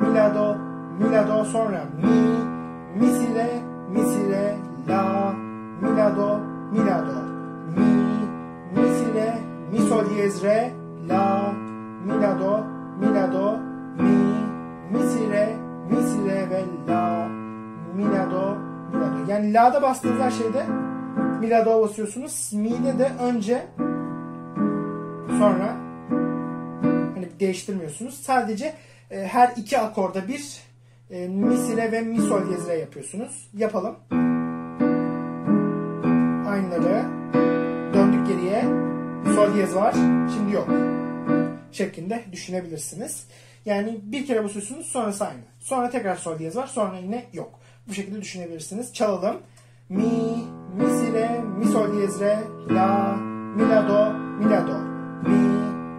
mi la do, mi la do sonra mi, mi si re, mi si re, la, mi la do, mi la do, mi sol diyez re, la, mi la do, mi la do, mi, mi si re, mi si re ve la, mi la do, mi la do. Yani la'da bastığınız her şeyde mi la do basıyorsunuz. Mi'de de önce sonra hani değiştirmiyorsunuz. Sadece e, her iki akorda bir e, mi si re ve mi sol diyez re yapıyorsunuz. Yapalım. Aynıları sol diyez var. Şimdi yok. Şeklinde düşünebilirsiniz. Yani bir kere basıyorsunuz sonrası aynı. Sonra tekrar sol diyez var. Sonra yine yok. Bu şekilde düşünebilirsiniz. Çalalım. Mi, mi si re, mi sol diyez re, la, mi la do, mi la do. Mi,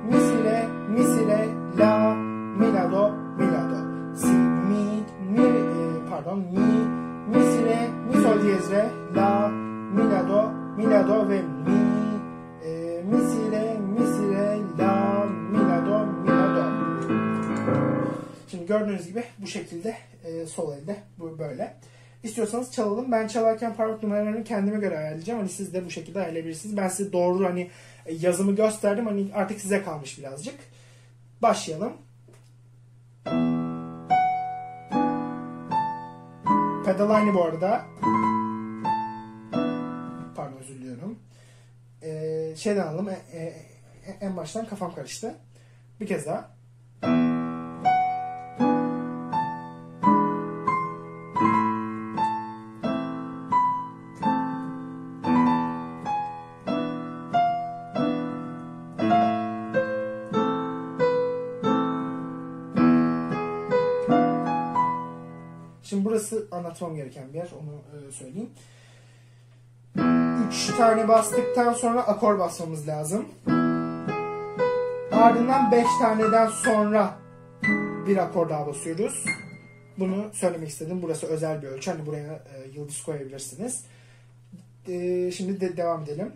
mi si re, mi si re, la, mi la do, mi la do. Si, mi, mi, e, pardon, mi, mi si re, mi sol diyez re, la, mi la do, mi la do ve mi, mi si re, mi si re, la, mi la do, mi la do. Şimdi gördüğünüz gibi bu şekilde e, sol elde bu böyle. İstiyorsanız çalalım. Ben çalarken parmak numaralarını kendime göre ayarlayacağım. Hani siz de bu şekilde ayarlayabilirsiniz. Ben size doğru hani yazımı gösterdim. Hani artık size kalmış birazcık. Başlayalım. Pedal aynı bu arada. Ee, şeyden alalım. E, e, en baştan kafam karıştı. Bir kez daha. Şimdi burası anlatmam gereken bir yer. Onu e, söyleyeyim. Üç tane bastıktan sonra akor basmamız lazım. Ardından beş taneden sonra bir akor daha basıyoruz. Bunu söylemek istedim. Burası özel bir ölçü. Hani buraya e, yıldız koyabilirsiniz. E, şimdi de devam edelim.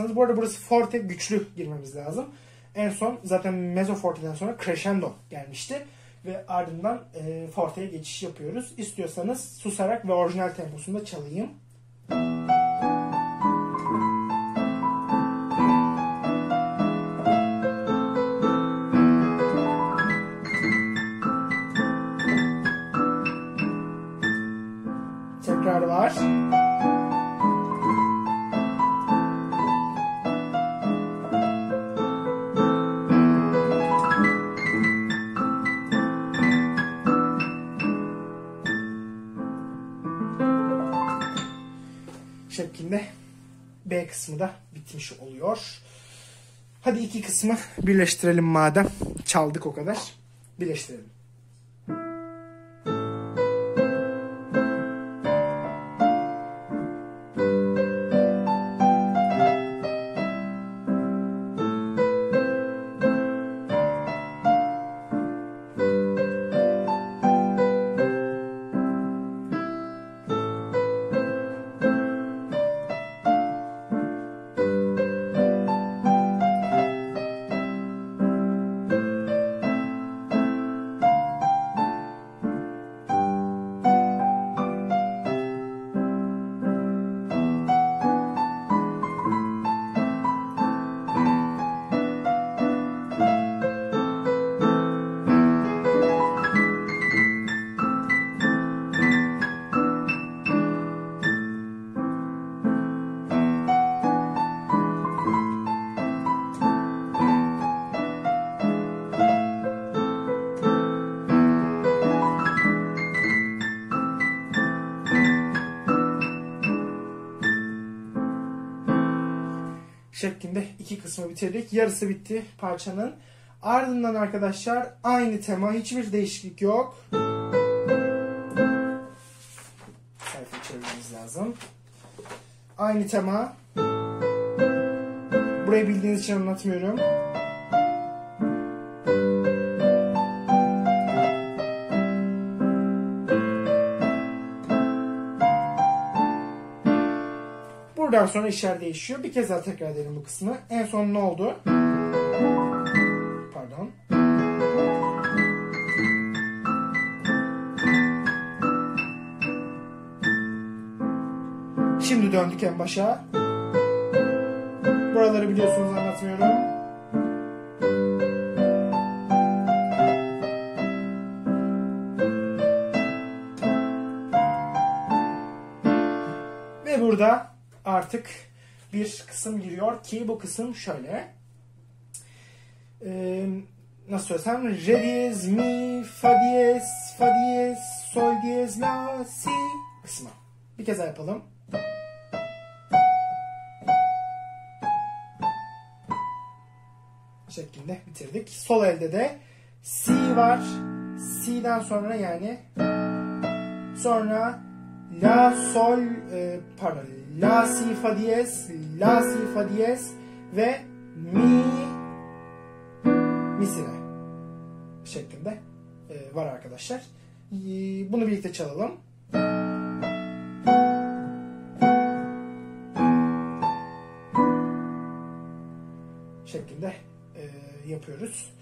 İstiyorsanız. Bu arada burası forte güçlü girmemiz lazım. En son zaten mezzo forte'den sonra crescendo gelmişti. Ve ardından e, forte'ye geçiş yapıyoruz. İstiyorsanız susarak ve orijinal temposunda çalayım. Tekrar bitmiş oluyor. Hadi iki kısmı birleştirelim madem. Çaldık o kadar. Birleştirelim. Şeklinde iki kısmı bitirdik. Yarısı bitti parçanın. Ardından arkadaşlar aynı tema. Hiçbir değişiklik yok. Sayfa çevirmemiz lazım. Aynı tema. Burayı bildiğiniz için anlatmıyorum. Buradan sonra işler değişiyor. Bir kez daha tekrar edelim bu kısmı. En son ne oldu? Pardon. Şimdi döndük en başa. Buraları biliyorsunuz anlatmıyorum. Artık bir kısım giriyor ki bu kısım şöyle. Ee, nasıl söylesem? Re diyez, mi, fa diyez, fa diyez, sol diyez, la, si kısmı. Bir kez daha yapalım. şeklinde bitirdik. Sol elde de si var. Si'den sonra yani sonra la sol e, pardon la si fa diyez la si fa diyez ve mi mi si re şeklinde e, var arkadaşlar. E, bunu birlikte çalalım. şeklinde e, yapıyoruz.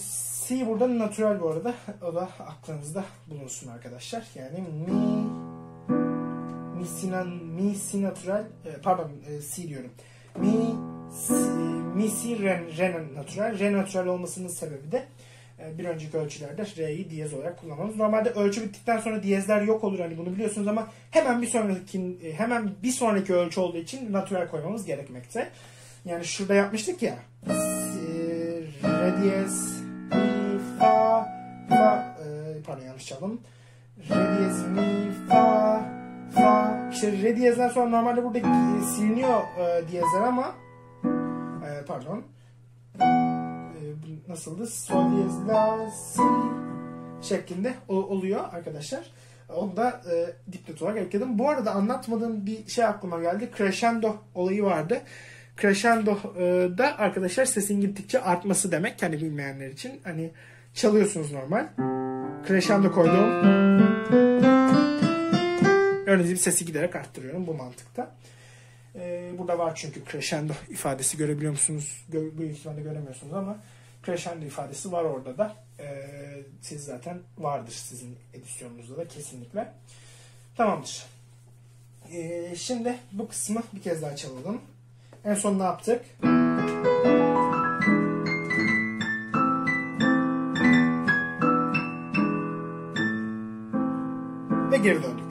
Si burada natural bu arada. O da aklınızda bulunsun arkadaşlar. Yani mi mi si, mi si natural e, pardon e, si diyorum. Mi si, mi si re, re natural. Re natural olmasının sebebi de e, bir önceki ölçülerde re'yi diyez olarak kullanmamız. Normalde ölçü bittikten sonra diyezler yok olur hani bunu biliyorsunuz ama hemen bir sonraki hemen bir sonraki ölçü olduğu için natural koymamız gerekmekte. Yani şurada yapmıştık ya. Re diyez, mi, fa, fa, e, pardon yanlış çaldım. Re diyez, mi, fa, fa. İşte re diyezden sonra normalde burada siliniyor e, diyezler ama e, pardon. E, nasıldı? Sol diyez, la, si şeklinde oluyor arkadaşlar. Onu da e, dipnot olarak ekledim. Bu arada anlatmadığım bir şey aklıma geldi. Crescendo olayı vardı. Crescendo'da arkadaşlar sesin gittikçe artması demek. Hani bilmeyenler için. Hani çalıyorsunuz normal. Crescendo koydum. Gibi sesi giderek arttırıyorum bu mantıkta. E, burada var çünkü crescendo ifadesi görebiliyor musunuz? Gö büyük ihtimalle göremiyorsunuz ama crescendo ifadesi var orada da. E, siz zaten vardır sizin edisyonunuzda da kesinlikle. Tamamdır. E, şimdi bu kısmı bir kez daha çalalım. En son ne yaptık? Ve geri döndük.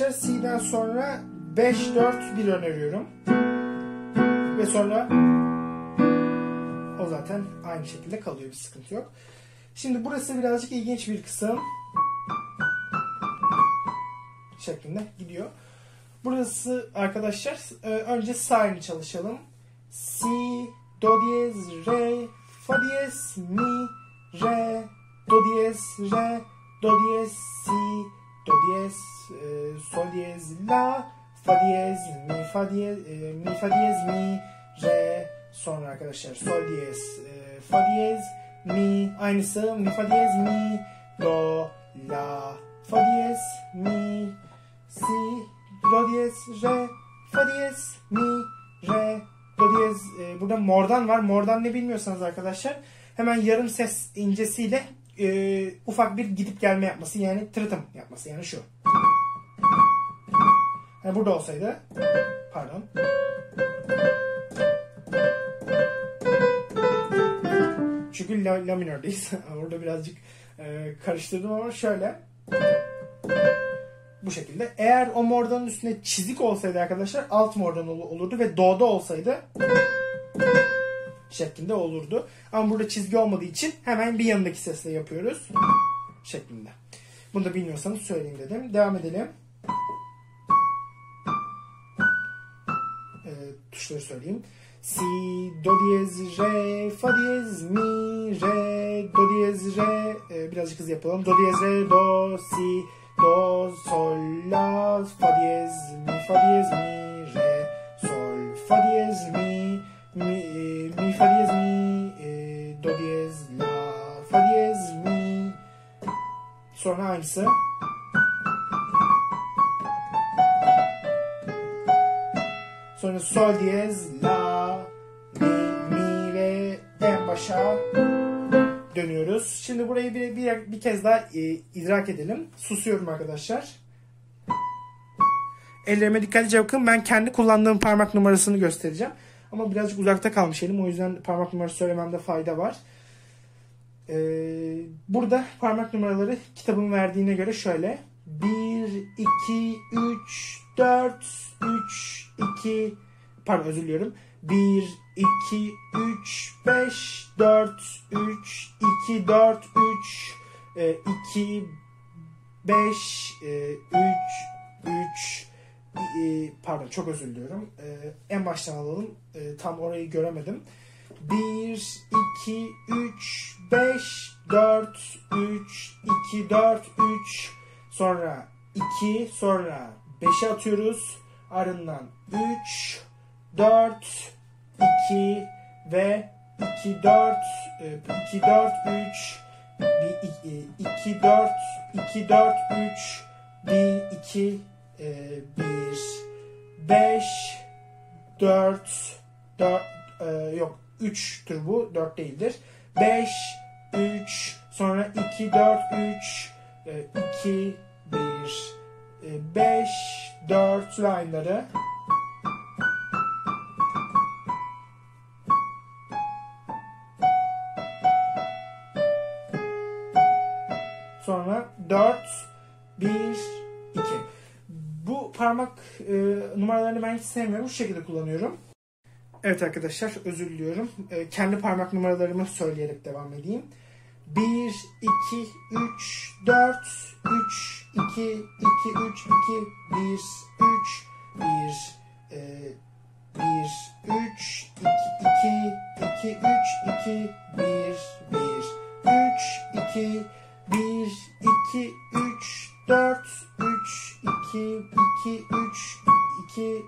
Arkadaşlar C'den sonra 5-4-1 öneriyorum. Ve sonra o zaten aynı şekilde kalıyor bir sıkıntı yok. Şimdi burası birazcık ilginç bir kısım. Şeklinde gidiyor. Burası arkadaşlar e, önce sağını çalışalım. Si, do diyez, re, fa diyez, mi, re, do diyez, re, do diyez, si, do diyez, e, sol diyez, la, fa diyez, mi, fa diyez, e, mi, fa diyez, mi, re, sonra arkadaşlar sol diyez, e, fa diyez, mi, aynısı mi, fa diyez, mi, do, la, fa diyez, mi, si, do diyez, re, fa diyez, mi, re, do diyez. E, burada mordan var. Mordan ne bilmiyorsanız arkadaşlar hemen yarım ses incesiyle e, ufak bir gidip gelme yapması yani tırtım yapması yani şu. Yani burada olsaydı pardon. Çünkü la, la minördeyiz. Orada birazcık e, karıştırdım ama şöyle bu şekilde. Eğer o mordanın üstüne çizik olsaydı arkadaşlar alt mordan olurdu ve do'da olsaydı şeklinde olurdu. Ama burada çizgi olmadığı için hemen bir yanındaki sesle yapıyoruz şeklinde. Bunu da bilmiyorsanız söyleyeyim dedim. Devam edelim. Ee, tuşları söyleyeyim. Si, do diyez, re, fa diyez, mi, re, do diyez, re. Ee, birazcık hızlı yapalım. Do diyez, re, do, si, do, sol, la, fa diyez, mi, fa diyez, mi, re, sol, fa diyez, e, mi, fa diyez, mi, e, do diyez, la, fa diyez, mi. Sonra aynısı. Sonra sol diyez, la, mi, mi ve en başa dönüyoruz. Şimdi burayı bir, bir, bir kez daha e, idrak edelim. Susuyorum arkadaşlar. Ellerime dikkatlice bakın. Ben kendi kullandığım parmak numarasını göstereceğim. Ama birazcık uzakta kalmış elim. O yüzden parmak numarası söylememde fayda var. Ee, burada parmak numaraları kitabın verdiğine göre şöyle. 1, 2, 3, 4, 3, 2, pardon özür diliyorum. 1, 2, 3, 5, 4, 3, 2, 4, 3, 2, 5, 3, 3, pardon çok özür diliyorum. E, en baştan alalım. E, tam orayı göremedim. 1, 2, 3, 5, 4, 3, 2, 4, 3, sonra 2, sonra 5'e atıyoruz. Ardından 3, 4, 2 ve 2, 4, 2, 4, 3, 2, 4, 2, 4, 3, 1, 2, 1, 5, 4, 4, yok 3'tür bu, 4 değildir. 5, 3, sonra 2, 4, 3, 2, 1, 5, 4 line'ları. Sonra 4, 1, 2. Bu parmak e, numaralarını ben hiç sevmiyorum. Şu şekilde kullanıyorum. Evet arkadaşlar özür diliyorum. E, kendi parmak numaralarımı söyleyerek devam edeyim. 1, 2, 3, 4, 3, 2, 2, 3, 2, 1, 3, 1, e, 1, 3, 2, 2, 2, 3, 2, 1, 1, 3, 2, 1, 2, 3, 4, 3, 2, 2, 2, 3, 2,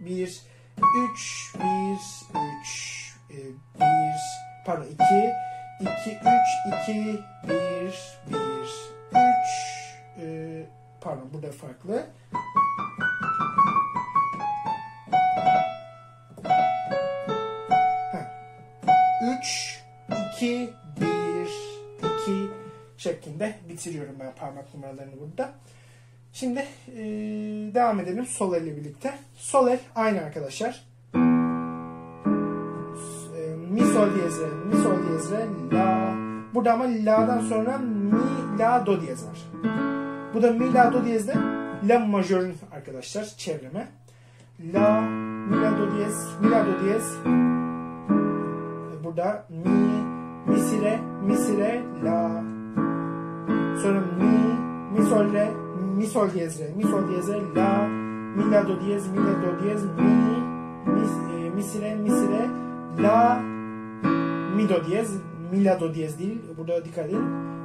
1, 3, 1, 3, 1, pardon 2, 2, 3, 2, 1, 1, 3, pardon burada farklı. Heh. 3, 2, 1, 2 şeklinde bitiriyorum ben parmak numaralarını burada. Şimdi e, devam edelim sol elle birlikte. Sol el aynı arkadaşlar. E, mi sol diyez re, mi sol diyez re, la. Burada ama la'dan sonra mi, la, do diyez var. Bu da mi, la, do diyezde la majörün arkadaşlar çevreme. La, mi, la, do diyez, mi, la, do diyez. Burada mi, mi, si, re, mi, si, re, la. Sonra mi, mi, sol, re, mi sol diyez re, mi sol diyez re, la, mi la do diyez, mi la do diyez, mi, mi, e, mi si re, mi si re, la, mi do diyez, mi la do diyez değil, burada dikkat edin,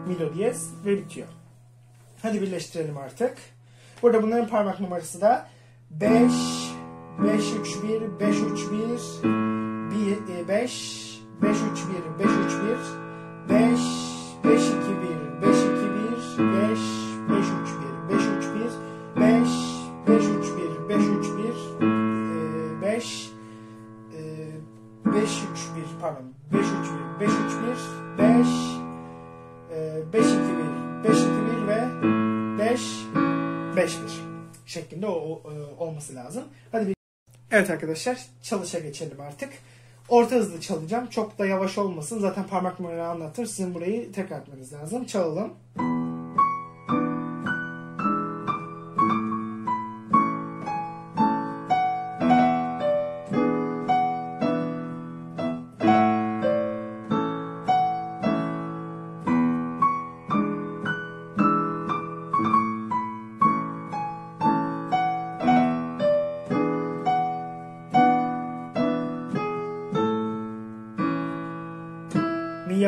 mi do diyez ve bitiyor. Hadi birleştirelim artık. Burada bunların parmak numarası da 5, 5, 3, 1, 5, 3, 1, 1, 5, 5, 3, 1, 5, 3, 1, 5, 5, olması lazım. Hadi bir... Evet arkadaşlar çalışa geçelim artık. Orta hızlı çalacağım. Çok da yavaş olmasın. Zaten parmak numaraları anlatır. Sizin burayı tekrar etmeniz lazım. Çalalım.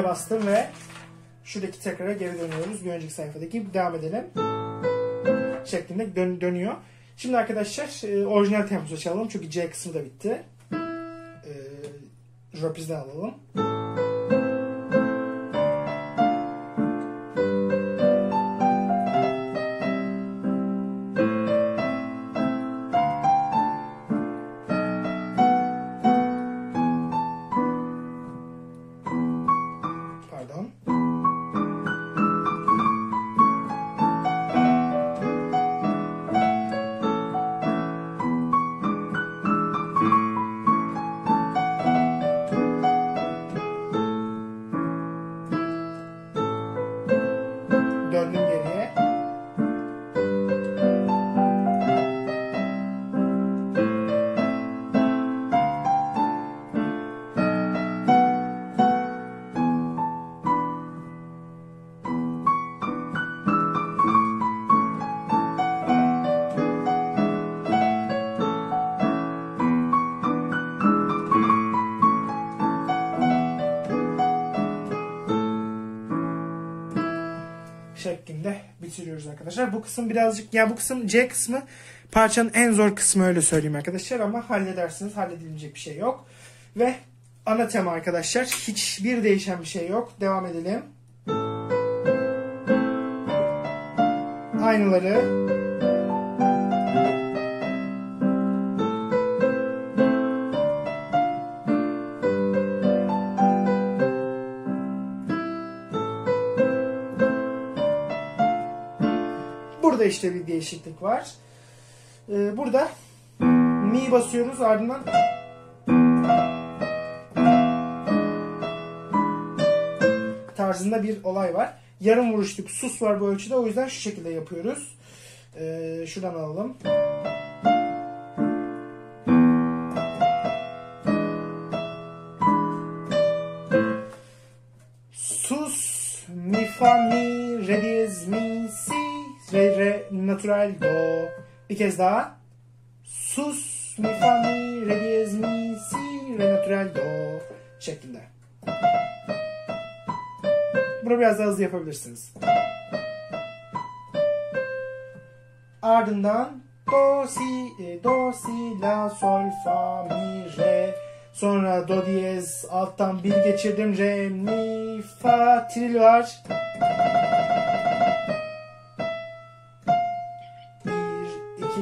Bastım ve şuradaki tekrara geri dönüyoruz. Bir önceki sayfadaki devam edelim. Şeklinde dön dönüyor. Şimdi arkadaşlar e, orijinal temposu çalalım. Çünkü C kısmı da bitti. E, Ropiz'den alalım. Arkadaşlar. Bu kısım birazcık ya bu kısım C kısmı parçanın en zor kısmı öyle söyleyeyim arkadaşlar ama halledersiniz. Halledilecek bir şey yok. Ve ana tema arkadaşlar. Hiçbir değişen bir şey yok. Devam edelim. Aynıları işte bir değişiklik var. Ee, burada mi basıyoruz ardından tarzında bir olay var. Yarım vuruşluk sus var bu ölçüde o yüzden şu şekilde yapıyoruz. Ee, şuradan alalım. Sus, mi, fa, mi, re diyez, mi, re, re, natural, do. Bir kez daha. Sus, mi, fa, mi, re diyez, mi, si, re, natural, do. Şeklinde. Bunu biraz daha hızlı yapabilirsiniz. Ardından do si e, do si la sol fa mi re sonra do diyez alttan bir geçirdim re mi fa tril var.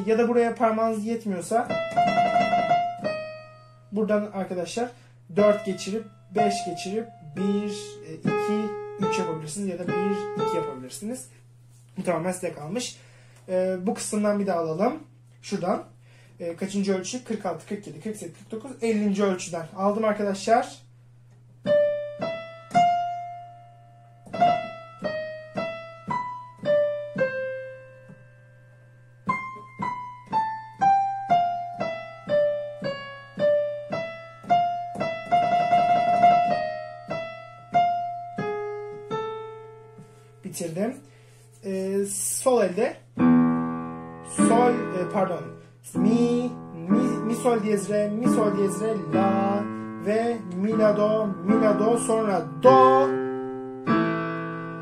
Ya da buraya parmağınız yetmiyorsa buradan arkadaşlar 4 geçirip 5 geçirip 1 2 3 yapabilirsiniz ya da 1 2 yapabilirsiniz. Bu tamamen size kalmış. Ee, bu kısımdan bir daha alalım. Şuradan. Ee, kaçıncı ölçü? 46, 47, 48, 49, 50. ölçüden. Aldım arkadaşlar. Sol diyez re la ve mi la do mi la do sonra do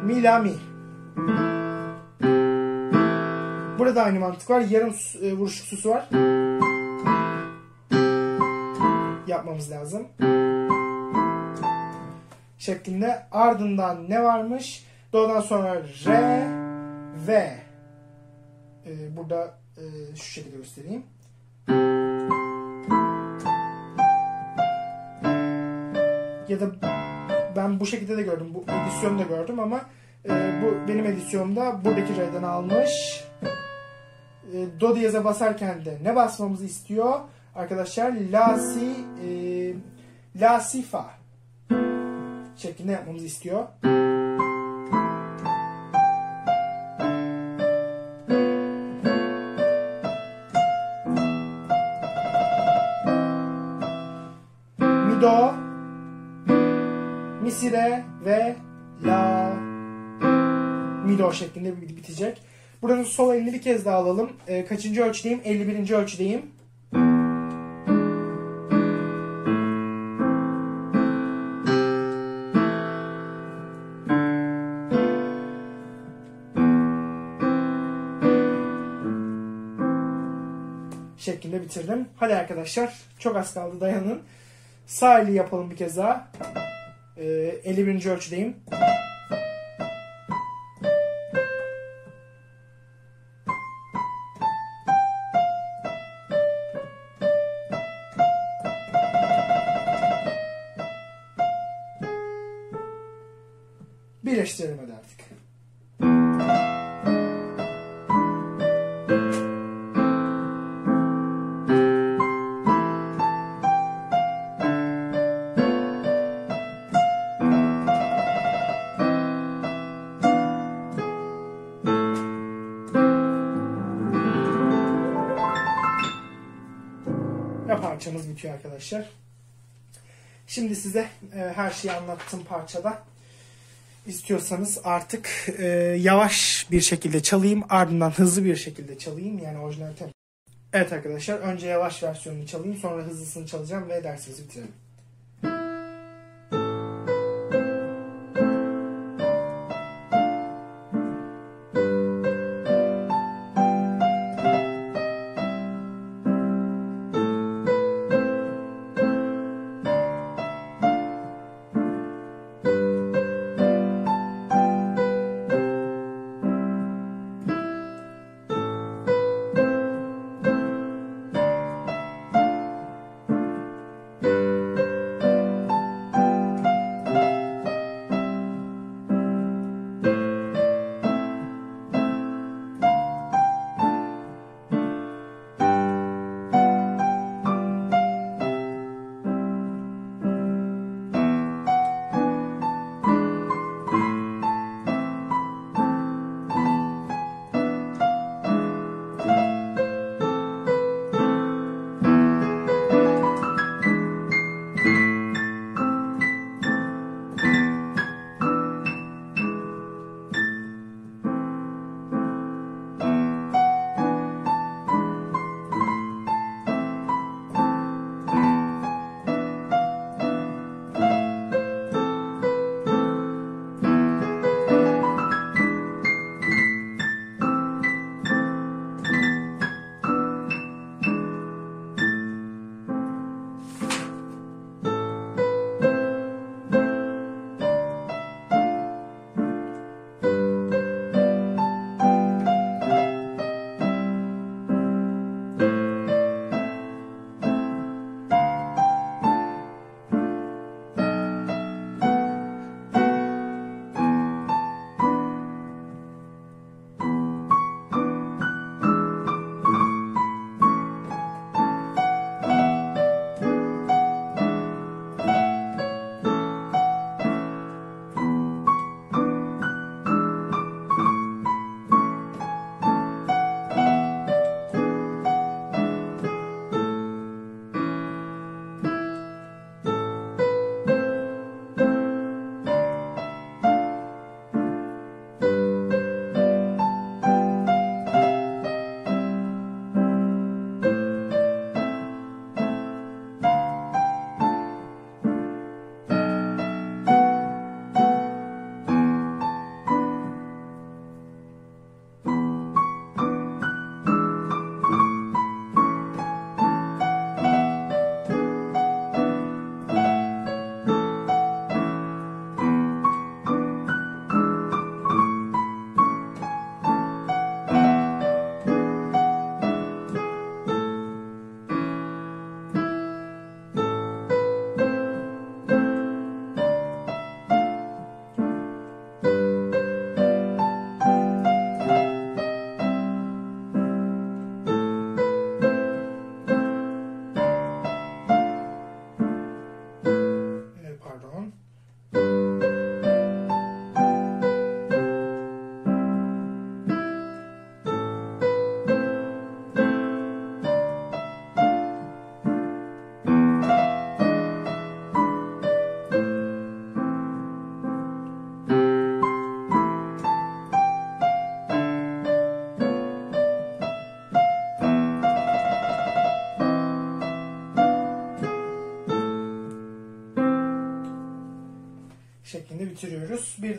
mi la mi burada aynı mantık var. Yarım e, vuruşluk susu var. Yapmamız lazım. Şeklinde. Ardından ne varmış? Do'dan sonra re ve e, burada e, şu şekilde göstereyim. Ya da ben bu şekilde de gördüm. Bu edisyonu da gördüm ama e, bu benim edisyonumda buradaki re'den almış. E, do diyeze basarken de ne basmamızı istiyor? Arkadaşlar la si e, la si fa şeklinde yapmamızı istiyor. Si re ve la mi do şeklinde bitecek. Buranın sol elini bir kez daha alalım. E, kaçıncı ölçüdeyim? 51. ölçüdeyim. şeklinde bitirdim. Hadi arkadaşlar çok az kaldı dayanın. Sağ eli yapalım bir kez daha. Ee, 51. ölçüdeyim. Arkadaşlar. Şimdi size e, her şeyi anlattığım parçada istiyorsanız artık e, yavaş bir şekilde çalayım ardından hızlı bir şekilde çalayım yani orijinal tempo. Evet arkadaşlar önce yavaş versiyonunu çalayım sonra hızlısını çalacağım ve dersimizi bitirelim.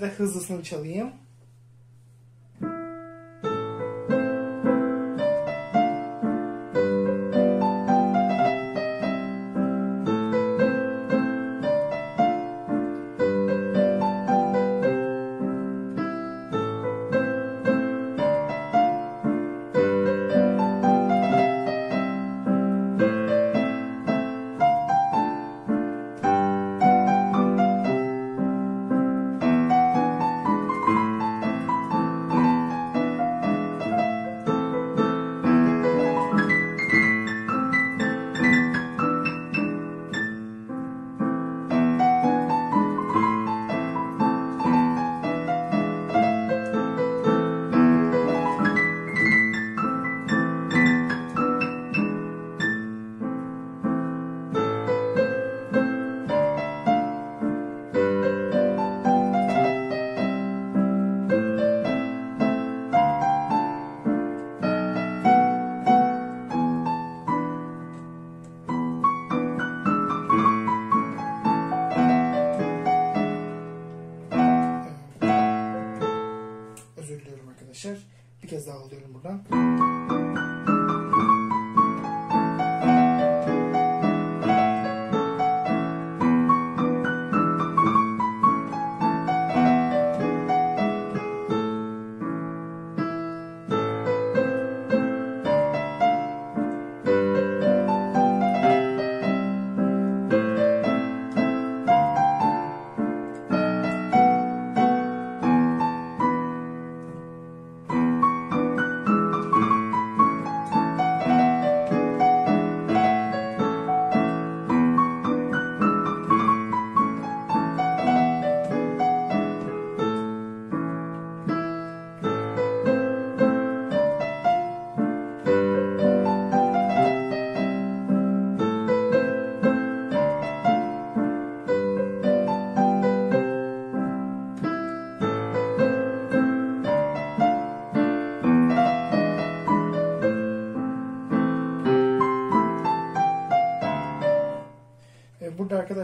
De hızlısını çalayım.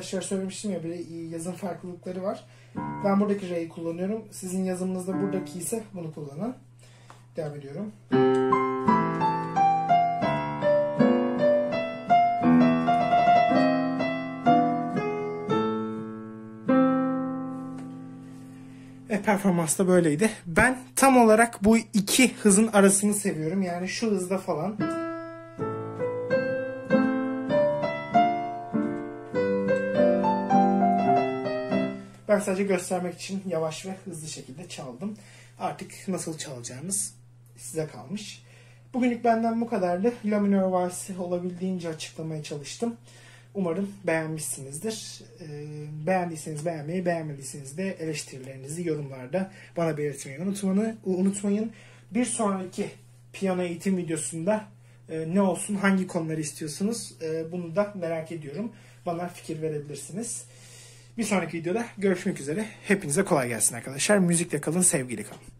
E, Burada arkadaşlar söylemiştim ya bir yazım farklılıkları var. Ben buradaki R'yi kullanıyorum. Sizin yazımınızda buradaki ise bunu kullanın. Devam ediyorum. E, performans da böyleydi. Ben tam olarak bu iki hızın arasını seviyorum. Yani şu hızda falan. Ben sadece göstermek için yavaş ve hızlı şekilde çaldım. Artık nasıl çalacağınız size kalmış. Bugünlük benden bu kadardı. La minör valsi olabildiğince açıklamaya çalıştım. Umarım beğenmişsinizdir. Ee, beğendiyseniz beğenmeyi, beğenmediyseniz de eleştirilerinizi yorumlarda bana belirtmeyi unutmayın. unutmayın. Bir sonraki piyano eğitim videosunda e, ne olsun, hangi konuları istiyorsunuz e, bunu da merak ediyorum. Bana fikir verebilirsiniz. Bir sonraki videoda görüşmek üzere. Hepinize kolay gelsin arkadaşlar. Müzikle kalın, sevgiyle kalın.